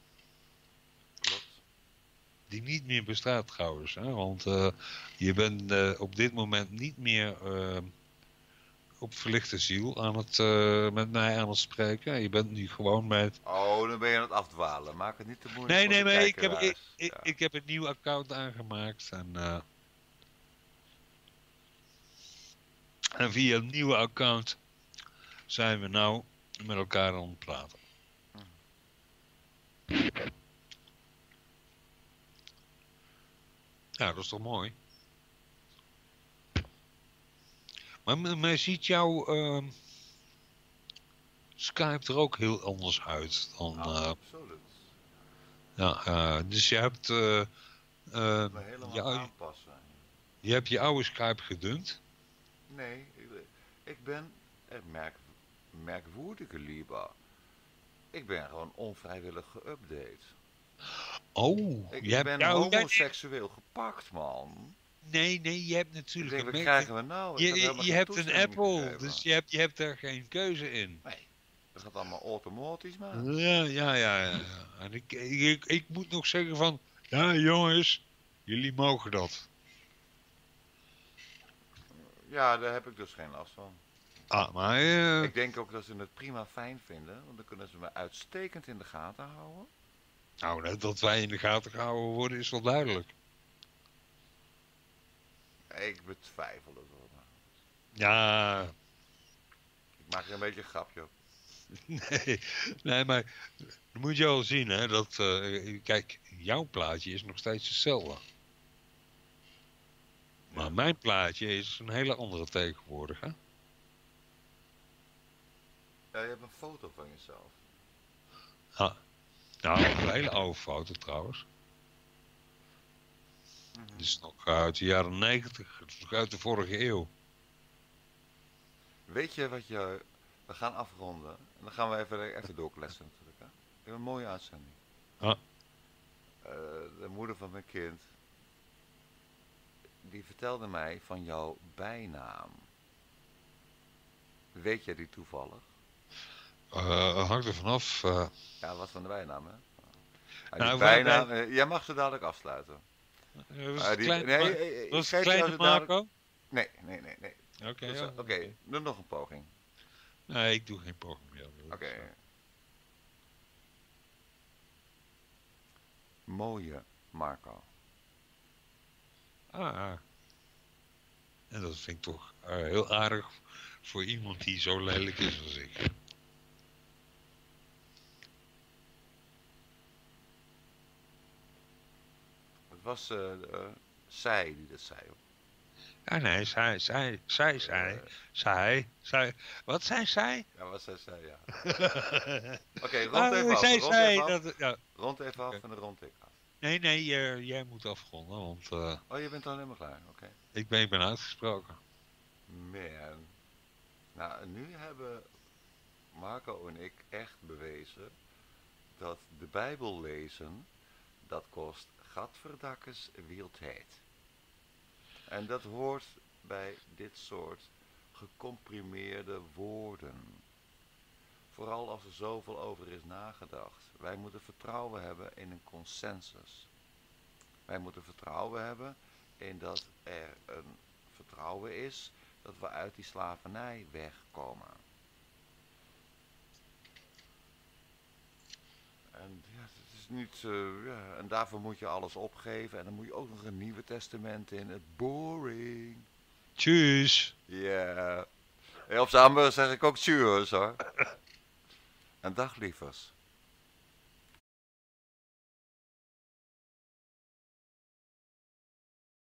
Die niet meer bestaat trouwens. Hè? Want eh, je bent eh, op dit moment niet meer eh, op verlichte ziel aan het, eh, met mij aan het spreken. Je bent nu gewoon met... Oh, dan ben je aan het afdwalen. Maak het niet te moeilijk Nee, nee, maar ik heb, ik, ik, Ja. ik heb een nieuw account aangemaakt. En, en via een nieuwe account zijn we nou met elkaar aan het praten. Ja, dat is toch mooi? Maar men ziet jouw ehm, Skype er ook heel anders uit dan... Nou, eh, absoluut. ja, eh, dus je hebt, Me helemaal je, aanpassen. je hebt je oude Skype gedumpt. Nee, ik, ben, merk, merkwoordige lieber. Ik ben gewoon onvrijwillig geüpdate. Oh, Ik je hebt ben jou, jij- homoseksueel gepakt, man. nee, nee, je hebt natuurlijk denk, wat krijgen we nou? Ik je, je, hebt een Apple, dus je hebt, je hebt daar geen keuze in. Nee, dat gaat allemaal automatisch, man. Ja, ja, ja. ja. En ik, ik, ik moet nog zeggen van, ja jongens, jullie mogen dat. Ja, daar heb ik dus geen last van. Ah, maar eh, Ik denk ook dat ze het prima fijn vinden, want dan kunnen ze me uitstekend in de gaten houden. Nou, dat- wij in de gaten gehouden worden is wel duidelijk. Ik betwijfel het maar Ja, Ik maak er een beetje een grapje op. Nee, nee, maar dan moet je wel zien, hè, dat, eh, kijk, jouw plaatje is nog steeds hetzelfde. Maar mijn plaatje is een hele andere tegenwoordig, hè? Ja, je hebt een foto van jezelf. Ja. Nou, een hele oude foto trouwens. Het is nog uit de jaren negentig, het is nog uit de vorige eeuw. Weet je wat je... We gaan afronden. En dan gaan we even, even doorkletsen natuurlijk. Hè? Een mooie uitzending. Ja. Eh, de moeder van mijn kind... Die vertelde mij van jouw bijnaam. Weet jij die toevallig? Eh hangt er vanaf. eh Ja, wat van de bijnaam, hè? Nou, bijnaam... eh, jij mag ze dadelijk afsluiten. was Ah, het die- klein, nee, was het kleine dadelijk- Marco? Nee, nee, nee, nee. Oké, Dus, ja, Oké, doe nog een poging. Nee, ik doe geen programmeren. Oké. Mooie Marco. Ah. En dat vind ik toch heel aardig voor iemand die zo lelijk is als ik. Het was eh, eh, zij die dat zei. hoor. Ja, nee, zij, zij, zij, zij, Eh, zij, zij. Wat zei zij? ja, wat zij zei, ja. Oké, rond Ah, even af. zij Rond even af. dat... Ja. Rond even af en de rond even af. Nee, nee, jij- jij moet afronden, want Oh, je bent al helemaal klaar. Oké. ik, ben, ik ben uitgesproken. Man. Nou, nu hebben Marco en ik echt bewezen dat de Bijbel lezen, dat kost gadverdakkes wildheid. En dat hoort bij dit soort gecomprimeerde woorden. Vooral als er zoveel over is nagedacht. Wij moeten vertrouwen hebben in een consensus. Wij moeten vertrouwen hebben in dat er een vertrouwen is dat we uit die slavernij wegkomen. En niet, eh, ja, en daarvoor moet je alles opgeven en dan moet je ook nog een Nieuwe Testament in. Het boring. Tjus. Ja. Hey, op Zamber zeg ik ook cheers hoor. En dag lievers.